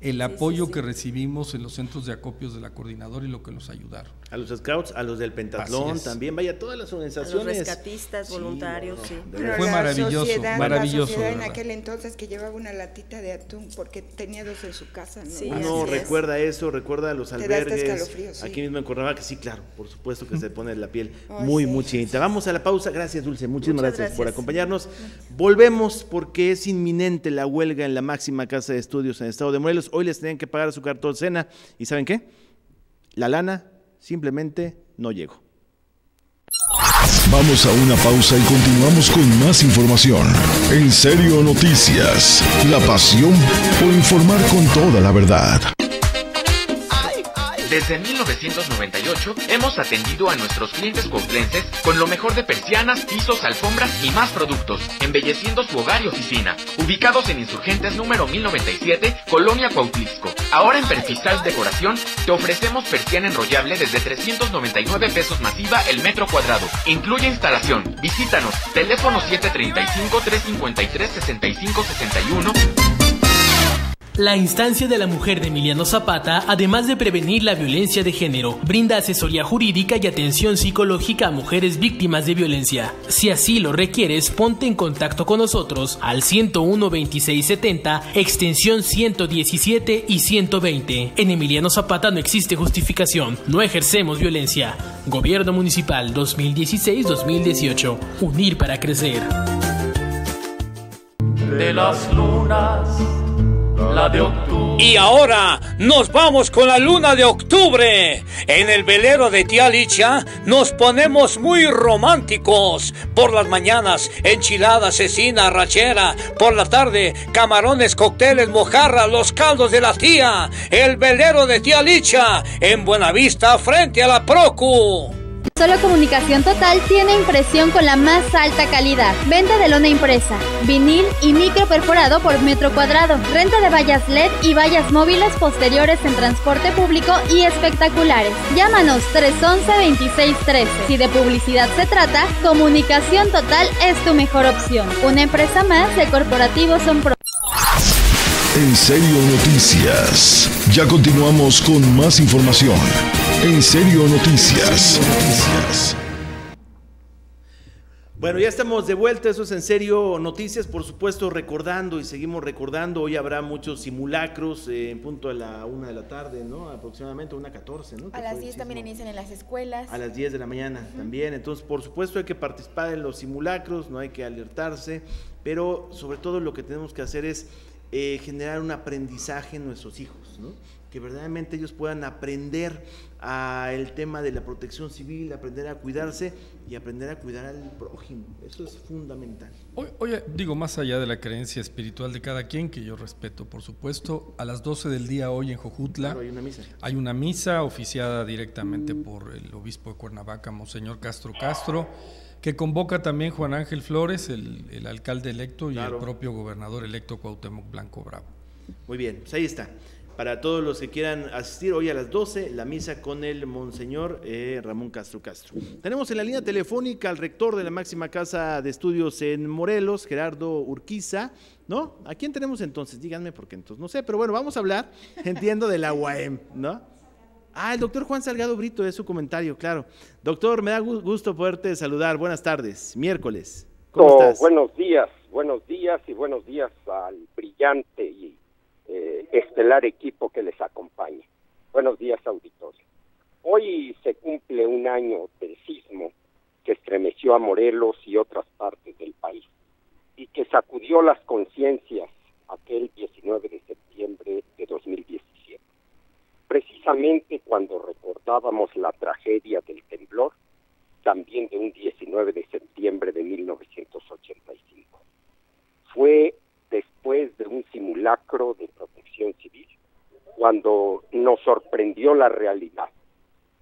el apoyo que recibimos en los centros de acopios de la coordinadora y lo que nos ayudaron. A los scouts, a los del pentatlón, también, vaya, todas las organizaciones. A los rescatistas, voluntarios, sí. Fue maravilloso, maravilloso. en aquel entonces que llevaba una latita de atún porque tenía dos en su casa. ¿no? Uno recuerda eso, recuerda los albergues. Aquí mismo en que sí, claro, por supuesto que se pone la piel muy, muy chinita. Vamos a la pausa. Gracias, Dulce. Muchísimas gracias, por acompañarnos. Volvemos porque es inminente la huelga en la máxima casa de estudios en el estado de Morelos. Hoy les tenían que pagar su cena. ¿Y saben qué? La lana simplemente no llego. Vamos a una pausa y continuamos con más información. En serio noticias, la pasión por informar con toda la verdad. Desde 1998 hemos atendido a nuestros clientes coplenses con lo mejor de persianas, pisos, alfombras y más productos, embelleciendo su hogar y oficina. Ubicados en Insurgentes número 1097, Colonia Cuautlisco. Ahora en Perfisal Decoración te ofrecemos persiana enrollable desde 399 pesos masiva el metro cuadrado. Incluye instalación. Visítanos. Teléfono 735 353 6561 la instancia de la mujer de Emiliano Zapata, además de prevenir la violencia de género, brinda asesoría jurídica y atención psicológica a mujeres víctimas de violencia. Si así lo requieres, ponte en contacto con nosotros al 101 2670, extensión 117 y 120. En Emiliano Zapata no existe justificación, no ejercemos violencia. Gobierno Municipal 2016-2018. Unir para crecer. De las lunas y ahora nos vamos con la luna de octubre. En el velero de Tía Licha nos ponemos muy románticos. Por las mañanas, enchilada, cecina, rachera. Por la tarde, camarones, cócteles, mojarra, los caldos de la tía. El velero de Tía Licha en Buenavista frente a la Procu. Solo Comunicación Total tiene impresión con la más alta calidad. Venta de lona impresa, vinil y micro perforado por metro cuadrado. Renta de vallas LED y vallas móviles posteriores en transporte público y espectaculares. Llámanos 311-2613. Si de publicidad se trata, Comunicación Total es tu mejor opción. Una empresa más de Corporativos Son Pro. En serio noticias. Ya continuamos con más información. En serio noticias. Bueno, ya estamos de vuelta, eso es en serio noticias, por supuesto recordando y seguimos recordando, hoy habrá muchos simulacros eh, en punto a la una de la tarde, ¿no? Aproximadamente una catorce, ¿no? A las 10 también inician en las escuelas. A las 10 de la mañana también, entonces por supuesto hay que participar en los simulacros, no hay que alertarse, pero sobre todo lo que tenemos que hacer es eh, generar un aprendizaje en nuestros hijos, ¿no? que verdaderamente ellos puedan aprender a el tema de la protección civil, aprender a cuidarse y aprender a cuidar al prójimo. Eso es fundamental. Oye, digo, más allá de la creencia espiritual de cada quien, que yo respeto, por supuesto, a las 12 del día hoy en Jojutla hay una misa. Hay una misa oficiada directamente por el obispo de Cuernavaca, Monseñor Castro Castro que convoca también Juan Ángel Flores, el, alcalde electo, y el propio gobernador electo Cuauhtémoc Blanco Bravo. Muy bien, pues ahí está. Para todos los que quieran asistir hoy a las 12, la misa con el Monseñor eh, Ramón Castro Castro. Tenemos en la línea telefónica al rector de la máxima casa de estudios en Morelos, Gerardo Urquiza. ¿No? ¿A quién tenemos entonces? Díganme porque entonces no sé, pero bueno, vamos a hablar, entiendo, de la UAM, ¿no? Ah, el doctor Juan Salgado Brito es su comentario, claro. Doctor, me da gusto poderte saludar. Buenas tardes, miércoles. ¿Cómo estás? Buenos días, buenos días y buenos días al brillante y eh, estelar equipo que les acompaña. Buenos días, auditorio. Hoy se cumple un año del sismo que estremeció a Morelos y otras partes del país y que sacudió las conciencias aquel 19 de septiembre de 2010 Justamente cuando recordábamos la tragedia del temblor, también de un 19 de septiembre de 1985. Fue después de un simulacro de protección civil cuando nos sorprendió la realidad.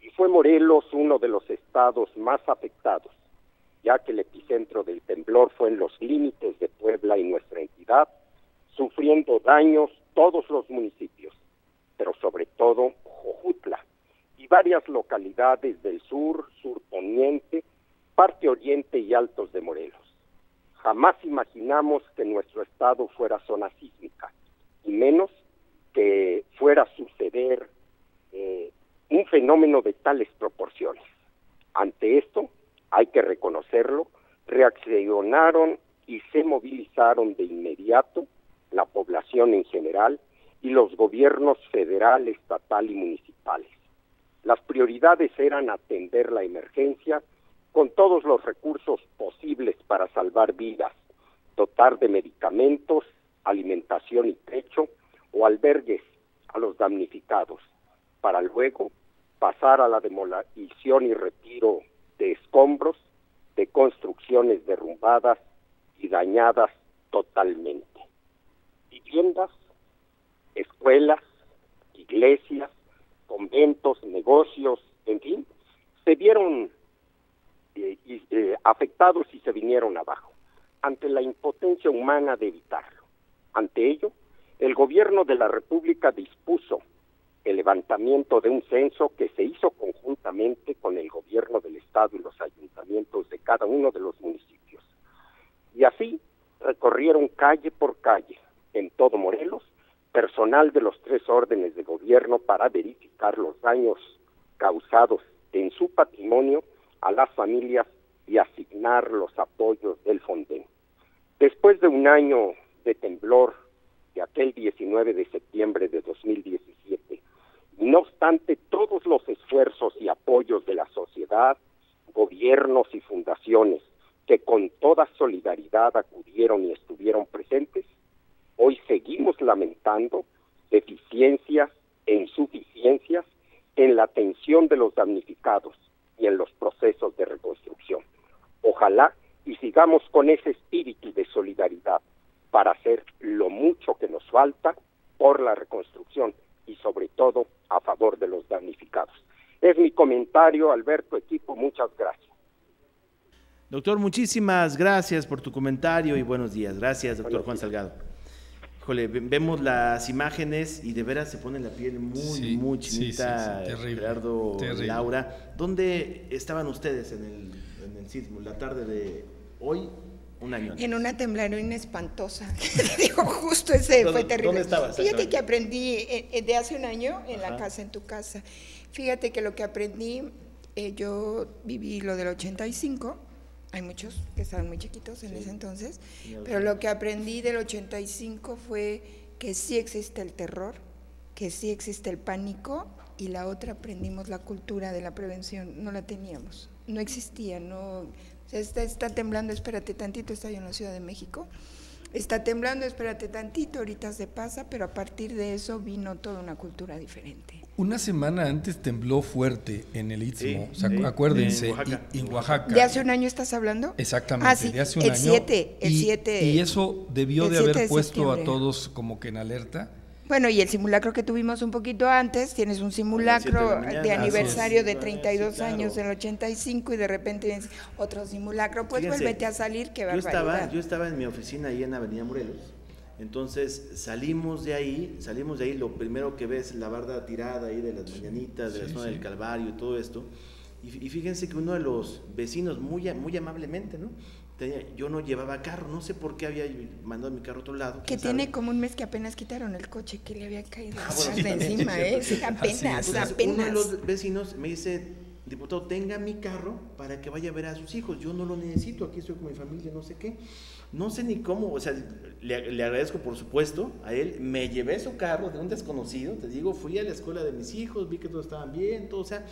Y fue Morelos uno de los estados más afectados, ya que el epicentro del temblor fue en los límites de Puebla y nuestra entidad, sufriendo daños todos los municipios, pero sobre todo Jojutla y varias localidades del sur, sur poniente, parte oriente y altos de Morelos. Jamás imaginamos que nuestro estado fuera zona sísmica, y menos que fuera a suceder eh, un fenómeno de tales proporciones. Ante esto, hay que reconocerlo, reaccionaron y se movilizaron de inmediato la población en general y los gobiernos federal, estatal y municipales. Las prioridades eran atender la emergencia con todos los recursos posibles para salvar vidas, dotar de medicamentos, alimentación y techo o albergues a los damnificados, para luego pasar a la demolición y retiro de escombros, de construcciones derrumbadas y dañadas totalmente. Viviendas, escuelas, iglesias, conventos, negocios, en fin, se vieron eh, eh, afectados y se vinieron abajo, ante la impotencia humana de evitarlo. Ante ello, el gobierno de la República dispuso el levantamiento de un censo que se hizo conjuntamente con el gobierno del Estado y los ayuntamientos de cada uno de los municipios. Y así recorrieron calle por calle en todo Morelos personal de los tres órdenes de gobierno para verificar los daños causados en su patrimonio a las familias y asignar los apoyos del Fonden. Después de un año de temblor de aquel 19 de septiembre de 2017, no obstante todos los esfuerzos y apoyos de la sociedad, gobiernos y fundaciones que con toda solidaridad acudieron y estuvieron presentes, hoy seguimos lamentando deficiencias e insuficiencias en la atención de los damnificados y en los procesos de reconstrucción. Ojalá y sigamos con ese espíritu de solidaridad para hacer lo mucho que nos falta por la reconstrucción y sobre todo a favor de los damnificados. Es mi comentario, Alberto, equipo, muchas gracias. Doctor, muchísimas gracias por tu comentario y buenos días. Gracias, doctor Juan Salgado. Híjole, vemos las imágenes y de veras se pone la piel muy, muy chinita, Gerardo, Laura. ¿Dónde estaban ustedes en el, en el sismo? La tarde de hoy, un año En una temblorina espantosa. Digo, justo ese fue terrible. ¿Dónde estabas? Fíjate que aprendí eh, eh, de hace un año en la casa, en tu casa. Fíjate que lo que aprendí, eh, yo viví lo del 85 hay muchos que estaban muy chiquitos en ese entonces, pero lo que aprendí del 85 fue que sí existe el terror, que sí existe el pánico y la otra aprendimos la cultura de la prevención, no la teníamos, no existía, no, está, está temblando, espérate tantito, está yo en la Ciudad de México, está temblando, espérate tantito, ahorita se pasa, pero a partir de eso vino toda una cultura diferente. Una semana antes tembló fuerte en el Istmo, acuérdense, en Oaxaca. ¿De hace un año estás hablando? Exactamente, ah, de hace un el año. 7, el 7. Y, eso debió de haber puesto a todos como que en alerta. Bueno, y el simulacro que tuvimos un poquito antes, tienes un simulacro de, aniversario de 32 años del 85 y de repente tienes otro simulacro, pues vuélvete a salir, que yo estaba, yo estaba en mi oficina ahí en Avenida Morelos entonces salimos de ahí, salimos de ahí, lo primero que ves la barda tirada ahí de las mañanitas, de la zona del Calvario y todo esto. Y, fíjense que uno de los vecinos, muy, muy amablemente, ¿no? yo no llevaba carro, no sé por qué había mandado mi carro a otro lado. Que tiene como un mes que apenas quitaron el coche que le había caído ah, de encima, ¿eh? apenas, apenas. Uno de los vecinos me dice, diputado, tenga mi carro para que vaya a ver a sus hijos, yo no lo necesito, aquí estoy con mi familia, no sé qué. No sé ni cómo, o sea, le, le, agradezco por supuesto a él. Me llevé su carro de un desconocido, te digo, fui a la escuela de mis hijos, vi que todos estaban bien, todo, o sea,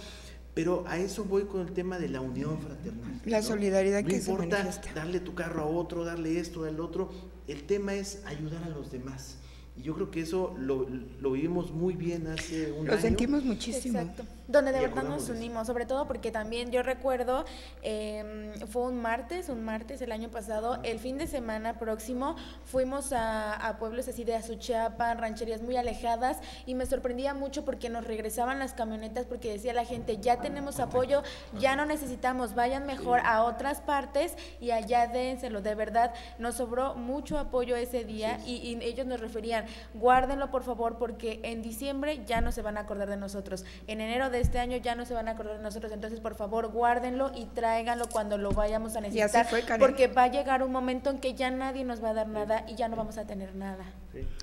pero a eso voy con el tema de la unión fraternal. La solidaridad no que importa darle tu carro a otro, darle esto al otro. El tema es ayudar a los demás. Y yo creo que eso lo, lo vivimos muy bien hace un Lo año. sentimos muchísimo. Exacto. Donde de verdad nos unimos, sobre todo porque también yo recuerdo, eh, fue un martes, un martes el año pasado, el fin de semana próximo, fuimos a, a pueblos así de Azuchiapan, rancherías muy alejadas, y me sorprendía mucho porque nos regresaban las camionetas porque decía la gente, ya tenemos apoyo, ya no necesitamos, vayan mejor a otras partes y allá dénselo, de verdad, nos sobró mucho apoyo ese día y, y ellos nos referían, guárdenlo por favor porque en diciembre ya no se van a acordar de nosotros, en enero de este año ya no se van a acordar de nosotros, entonces por favor guárdenlo y tráiganlo cuando lo vayamos a Y así necesitar, fue, Karen. porque va a llegar un momento en que ya nadie nos va a dar nada y ya no vamos a tener nada.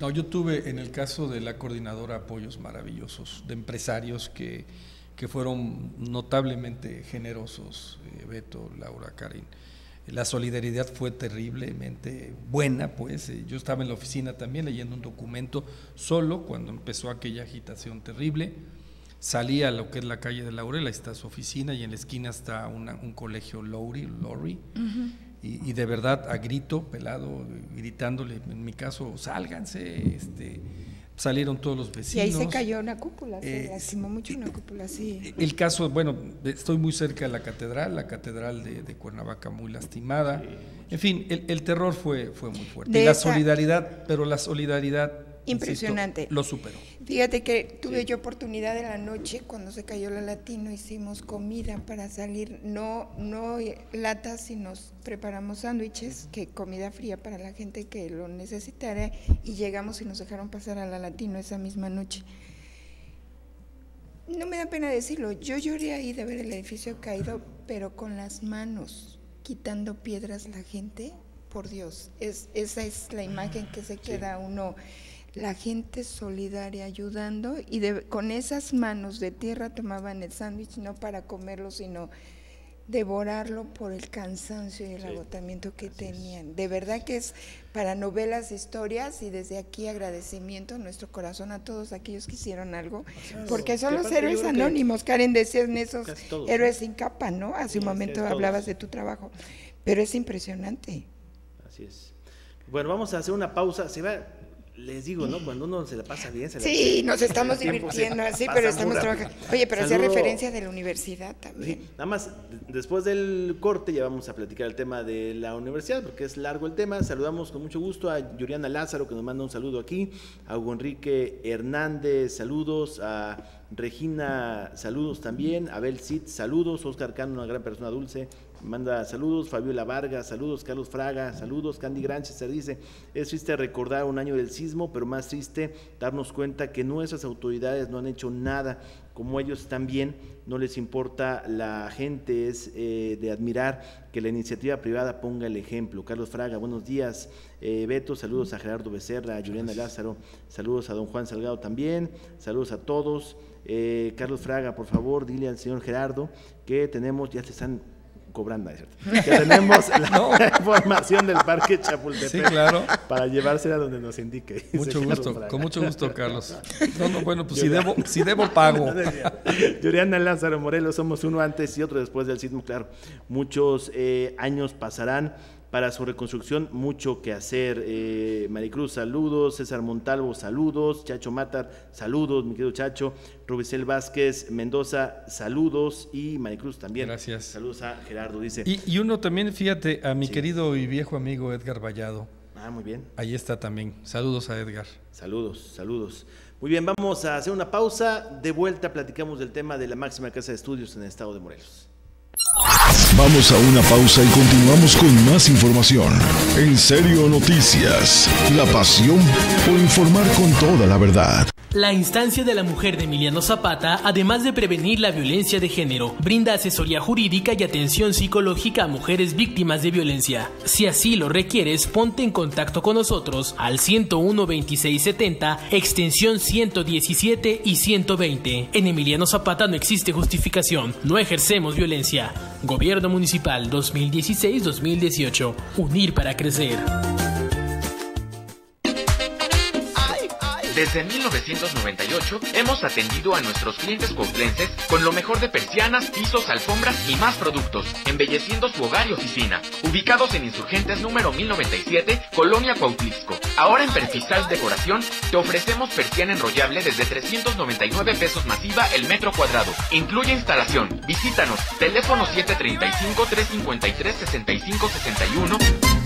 No, yo tuve en el caso de la coordinadora apoyos maravillosos de empresarios que, que fueron notablemente generosos, eh, Beto, Laura, Karin. La solidaridad fue terriblemente buena, pues eh, yo estaba en la oficina también leyendo un documento solo cuando empezó aquella agitación terrible. Salí a lo que es la calle de Laurel, ahí está su oficina y en la esquina está una- un colegio Lowry, Lowry y, y de verdad a grito, pelado, gritándole, en mi caso, sálganse, este, salieron todos los Y vecinos. ahí se cayó una cúpula, se Eh, lastimó mucho una cúpula, sí. El caso, bueno, estoy muy cerca de la catedral, la catedral de, de Cuernavaca muy lastimada. En fin, el, el terror fue, fue muy fuerte. De y la esa- solidaridad, pero la solidaridad, insisto, Impresionante. lo superó. Fíjate que tuve yo oportunidad en la noche, cuando se cayó la latino, hicimos comida para salir, no, no latas, sino preparamos sándwiches, que comida fría para la gente que lo necesitara, y llegamos y nos dejaron pasar a la latino esa misma noche. No me da pena decirlo, yo lloré ahí de ver el edificio caído, pero con las manos, quitando piedras la gente, por Dios, es, esa es la imagen que se queda uno, la gente solidaria ayudando y de- con esas manos de tierra tomaban el sándwich no para comerlo, sino devorarlo por el cansancio y el agotamiento que tenían. De verdad que es para novelas, historias y desde aquí agradecimiento, nuestro corazón a todos aquellos que hicieron algo, porque son los héroes anónimos, Karen decía en esos todos, héroes sin capa, ¿no? Hace un momento todos. hablabas de tu trabajo, pero es impresionante. Así es. Bueno, vamos a hacer una pausa. Se va, les digo, ¿no? Cuando uno se la pasa bien, se la Sí, nos estamos el tiempo se divirtiendo así, pasa pero estamos trabajando. Oye, pero hacía referencia de la universidad también. Sí, nada más, después del corte ya vamos a platicar el tema de la universidad, porque es largo el tema. Saludamos con mucho gusto a Yuriana Lázaro, que nos manda un saludo aquí, a Hugo Enrique Hernández, saludos, a Regina, saludos también, a Abel Cid, saludos, Oscar Cano, una gran persona dulce, manda saludos, Fabiola Vargas, saludos, Carlos Fraga, saludos, Candy Granchester dice, es triste recordar un año del sismo, pero más triste darnos cuenta que nuestras autoridades no han hecho nada, como ellos también no les importa la gente, es eh, de admirar que la iniciativa privada ponga el ejemplo. Carlos Fraga, buenos días. Eh, Beto, saludos a Gerardo Becerra, a Juliana Lázaro, saludos a don Juan Salgado también, saludos a todos. Eh, Carlos Fraga, por favor, dile al señor Gerardo que tenemos, ya se están cobrando, ¿es cierto? que tenemos la información del Parque Chapultepec Sí, claro. para llevársela donde nos indique. Mucho gusto, Fraga. con mucho gusto, Carlos. No, no, bueno, pues si debo, si debo pago. Yuriana Lázaro Morelos, somos uno antes y otro después del sismo, claro. Muchos eh, años pasarán para su reconstrucción, mucho que hacer. Eh, Maricruz, saludos. César Montalvo, saludos. Chacho Matar, saludos, mi querido Chacho. Rubicel Vázquez Mendoza, saludos. Y Maricruz también. Gracias. Saludos a Gerardo, dice. Y, y uno también, fíjate, a mi querido y viejo amigo Edgar Vallado. Ah, muy bien. Ahí está también. Saludos a Edgar. Saludos, saludos. Muy bien, vamos a hacer una pausa. De vuelta platicamos del tema de la máxima casa de estudios en el estado de Morelos. Vamos a una pausa y continuamos con más información. En serio noticias, la pasión por informar con toda la verdad. La instancia de la mujer de Emiliano Zapata, además de prevenir la violencia de género, brinda asesoría jurídica y atención psicológica a mujeres víctimas de violencia. Si así lo requieres, ponte en contacto con nosotros al 101 2670, extensión 117 y 120. En Emiliano Zapata no existe justificación, no ejercemos violencia. Municipal 2016-2018. Unir para crecer. Desde 1998 hemos atendido a nuestros clientes cuautlenses con lo mejor de persianas, pisos, alfombras y más productos, embelleciendo su hogar y oficina. Ubicados en Insurgentes número 1097, Colonia Cuautlisco. Ahora en Perfistal Decoración te ofrecemos persiana enrollable desde 399 pesos masiva el metro cuadrado. Incluye instalación. Visítanos. Teléfono 735 353 6561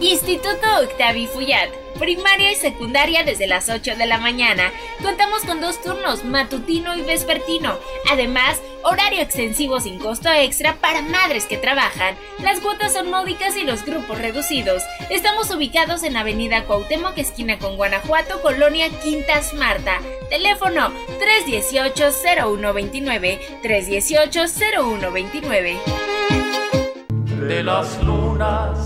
Instituto Octavi Fuyat, primaria y secundaria desde las 8 de la mañana. Contamos con dos turnos, matutino y vespertino. Además, horario extensivo sin costo extra para madres que trabajan. Las cuotas son módicas y los grupos reducidos. Estamos ubicados en Avenida Cuauhtémoc, esquina con Guanajuato, Colonia Quintas Marta. Teléfono 318-0129, 318-0129. De las lunas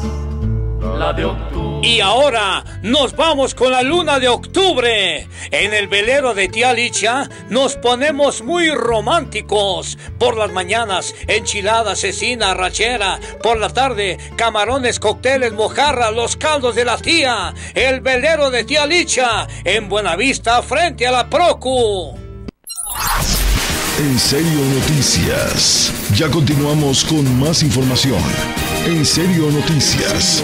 Y ahora nos vamos con la luna de octubre. En el velero de Tía Licha nos ponemos muy románticos. Por las mañanas, enchilada, cecina, rachera. Por la tarde, camarones, cócteles, mojarra, los caldos de la tía. El velero de Tía Licha en Buenavista frente a la Procu. En serio noticias. Ya continuamos con más información. En serio noticias.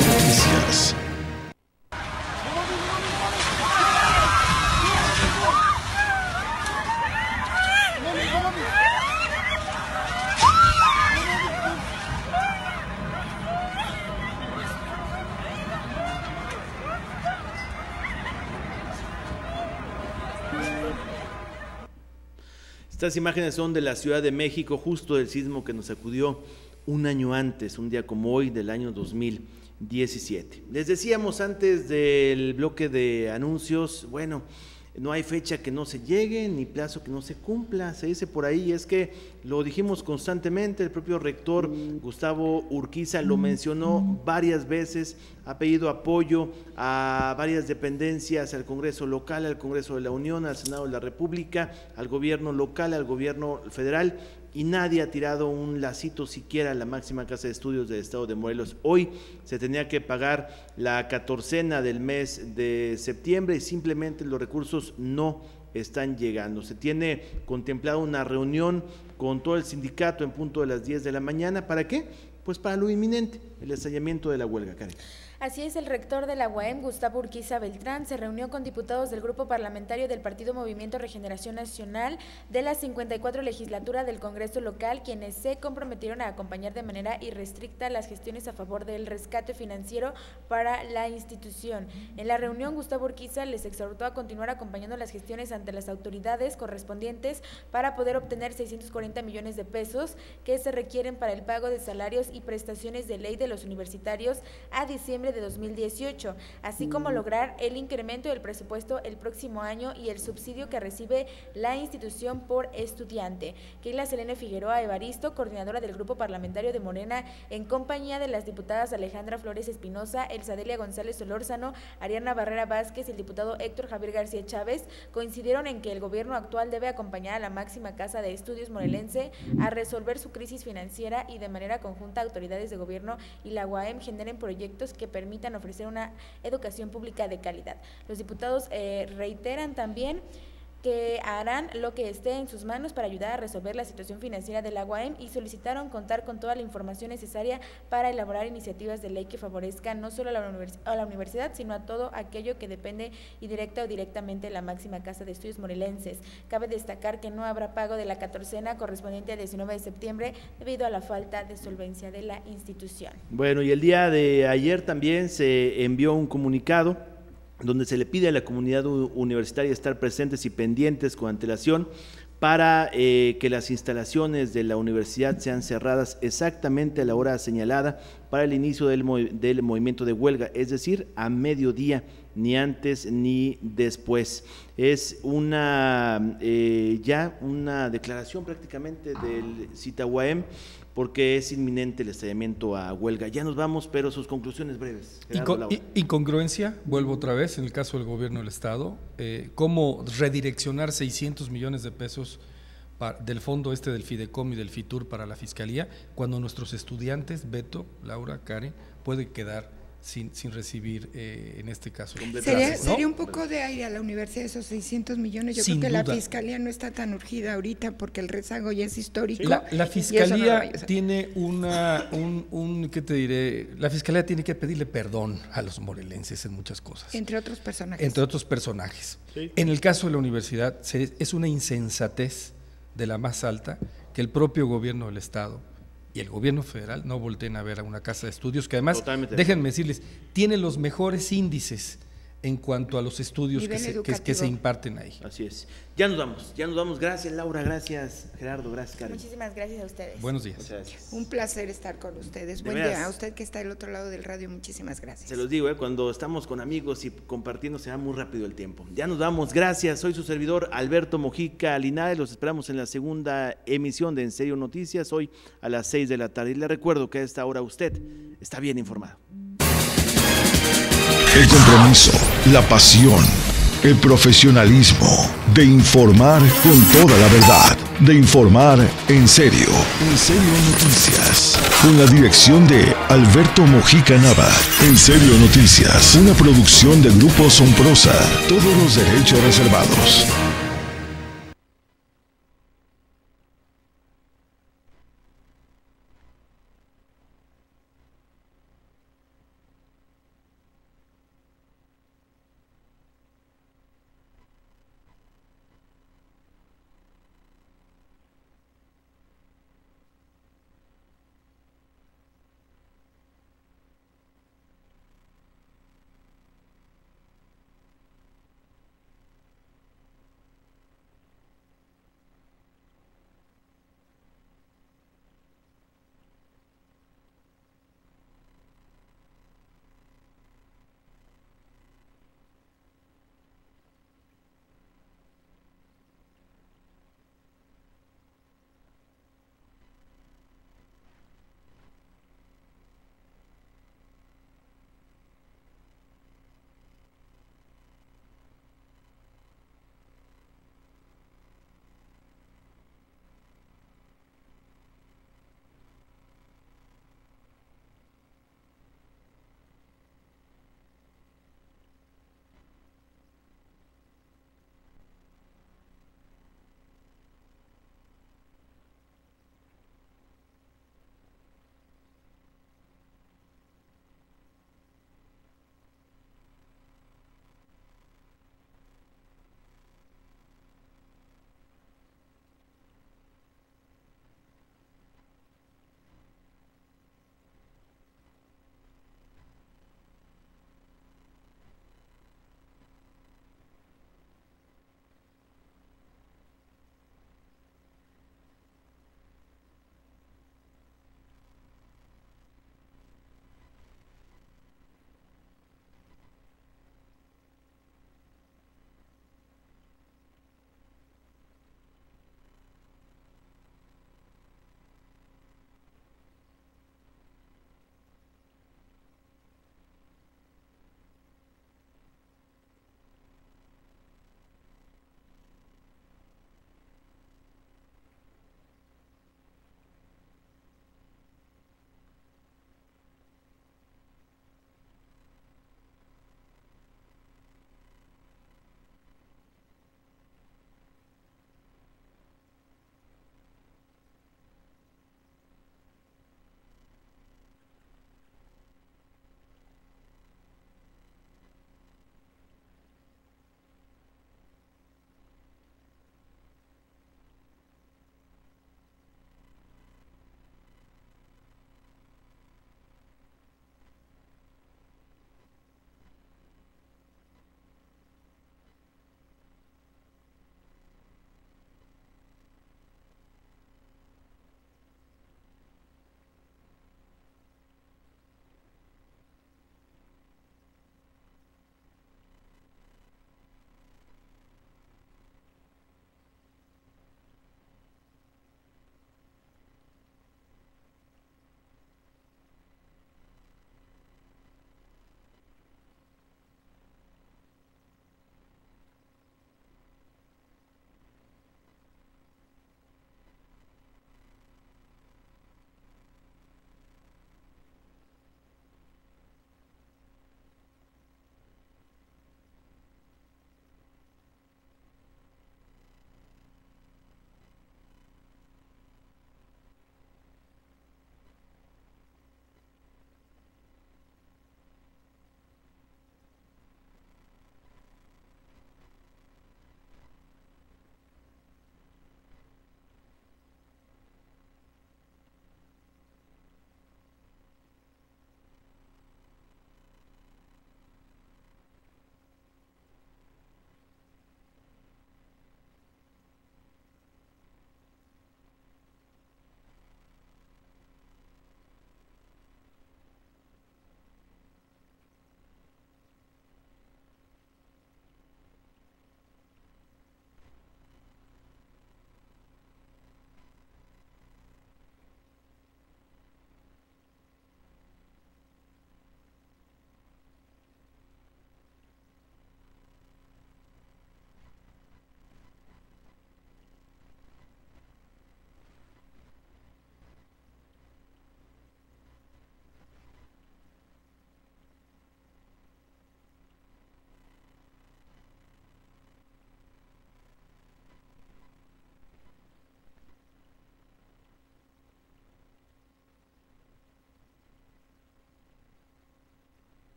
Estas imágenes son de la Ciudad de México, justo del sismo que nos sacudió un año antes, un día como hoy del año 2017. Les decíamos antes del bloque de anuncios, bueno, no hay fecha que no se llegue ni plazo que no se cumpla, se dice por ahí, es que lo dijimos constantemente, el propio rector Gustavo Urquiza lo mencionó varias veces, ha pedido apoyo a varias dependencias, al Congreso local, al Congreso de la Unión, al Senado de la República, al gobierno local, al gobierno federal, y nadie ha tirado un lacito siquiera a la máxima casa de estudios del estado de Morelos. Hoy se tenía que pagar la catorcena del mes de septiembre y simplemente los recursos no están llegando. Se tiene contemplado una reunión con todo el sindicato en punto de las 10 de la mañana. ¿Para qué? Pues para lo inminente, el estallamiento de la huelga, Karen. Así es, el rector de la UAM, Gustavo Urquiza Beltrán, se reunió con diputados del grupo parlamentario del Partido Movimiento Regeneración Nacional de la 54 legislatura del Congreso local, quienes se comprometieron a acompañar de manera irrestricta las gestiones a favor del rescate financiero para la institución. En la reunión, Gustavo Urquiza les exhortó a continuar acompañando las gestiones ante las autoridades correspondientes para poder obtener 640 millones de pesos que se requieren para el pago de salarios y prestaciones de ley de los universitarios a diciembre de 2018, así como lograr el incremento del presupuesto el próximo año y el subsidio que recibe la institución por estudiante. Keila Selene Figueroa Evaristo, coordinadora del Grupo Parlamentario de Morena, en compañía de las diputadas Alejandra Flores Espinosa, Elsadelia González Solórzano, Ariana Barrera Vázquez y el diputado Héctor Javier García Chávez, coincidieron en que el gobierno actual debe acompañar a la máxima casa de estudios morelense a resolver su crisis financiera y de manera conjunta autoridades de gobierno y la UAM generen proyectos que permitan ofrecer una educación pública de calidad. Los diputados eh, reiteran también que harán lo que esté en sus manos para ayudar a resolver la situación financiera de la UAM y solicitaron contar con toda la información necesaria para elaborar iniciativas de ley que favorezcan no solo a la, a la universidad, sino a todo aquello que depende y directa o directamente de la máxima casa de estudios morelenses. Cabe destacar que no habrá pago de la catorcena correspondiente al 19 de septiembre debido a la falta de solvencia de la institución. Bueno, y el día de ayer también se envió un comunicado donde se le pide a la comunidad universitaria estar presentes y pendientes con antelación para eh, que las instalaciones de la universidad sean cerradas exactamente a la hora señalada para el inicio del, del movimiento de huelga, es decir, a mediodía, ni antes ni después. Es una eh, ya una declaración prácticamente del CITAUAM porque es inminente el estallamiento a huelga. Ya nos vamos, pero sus conclusiones breves. incongruencia, vuelvo otra vez, en el caso del gobierno del Estado, eh, cómo redireccionar 600 millones de pesos del fondo este del Fidecom y del FITUR para la Fiscalía, cuando nuestros estudiantes, Beto, Laura, Karen, pueden quedar sin, sin recibir, eh, en este caso. ¿Sería, sería, un poco de aire a la universidad esos 600 millones. Yo creo que la fiscalía no está tan urgida ahorita porque el rezago ya es histórico. La, fiscalía tiene una, un, un, ¿qué te diré? La fiscalía tiene que pedirle perdón a los morelenses en muchas cosas. Entre otros personajes. Entre otros personajes. En el caso de la universidad, es una insensatez de la más alta que el propio gobierno del Estado y el gobierno federal no volteen a ver a una casa de estudios que además, déjenme decirles, tiene los mejores índices en cuanto a los estudios que se, que, se, imparten ahí. Así es. Ya nos vamos, ya nos vamos. Gracias Laura, gracias Gerardo, gracias Karen. Muchísimas gracias a ustedes. Buenos días. Un placer estar con ustedes. Buen día. A usted que está del otro lado del radio, muchísimas gracias. Se los digo, ¿eh? cuando estamos con amigos y compartiendo se va muy rápido el tiempo. Ya nos vamos, gracias. Soy su servidor Alberto Mojica Linares. Los esperamos en la segunda emisión de En Serio Noticias, hoy a las 6 de la tarde. Y le recuerdo que a esta hora usted está bien informado. El compromiso, la pasión, el profesionalismo de informar con toda la verdad, de informar en serio, en serio noticias, con la dirección de Alberto Mojica Nava. En serio noticias, una producción del grupo Somprosa, todos los derechos reservados.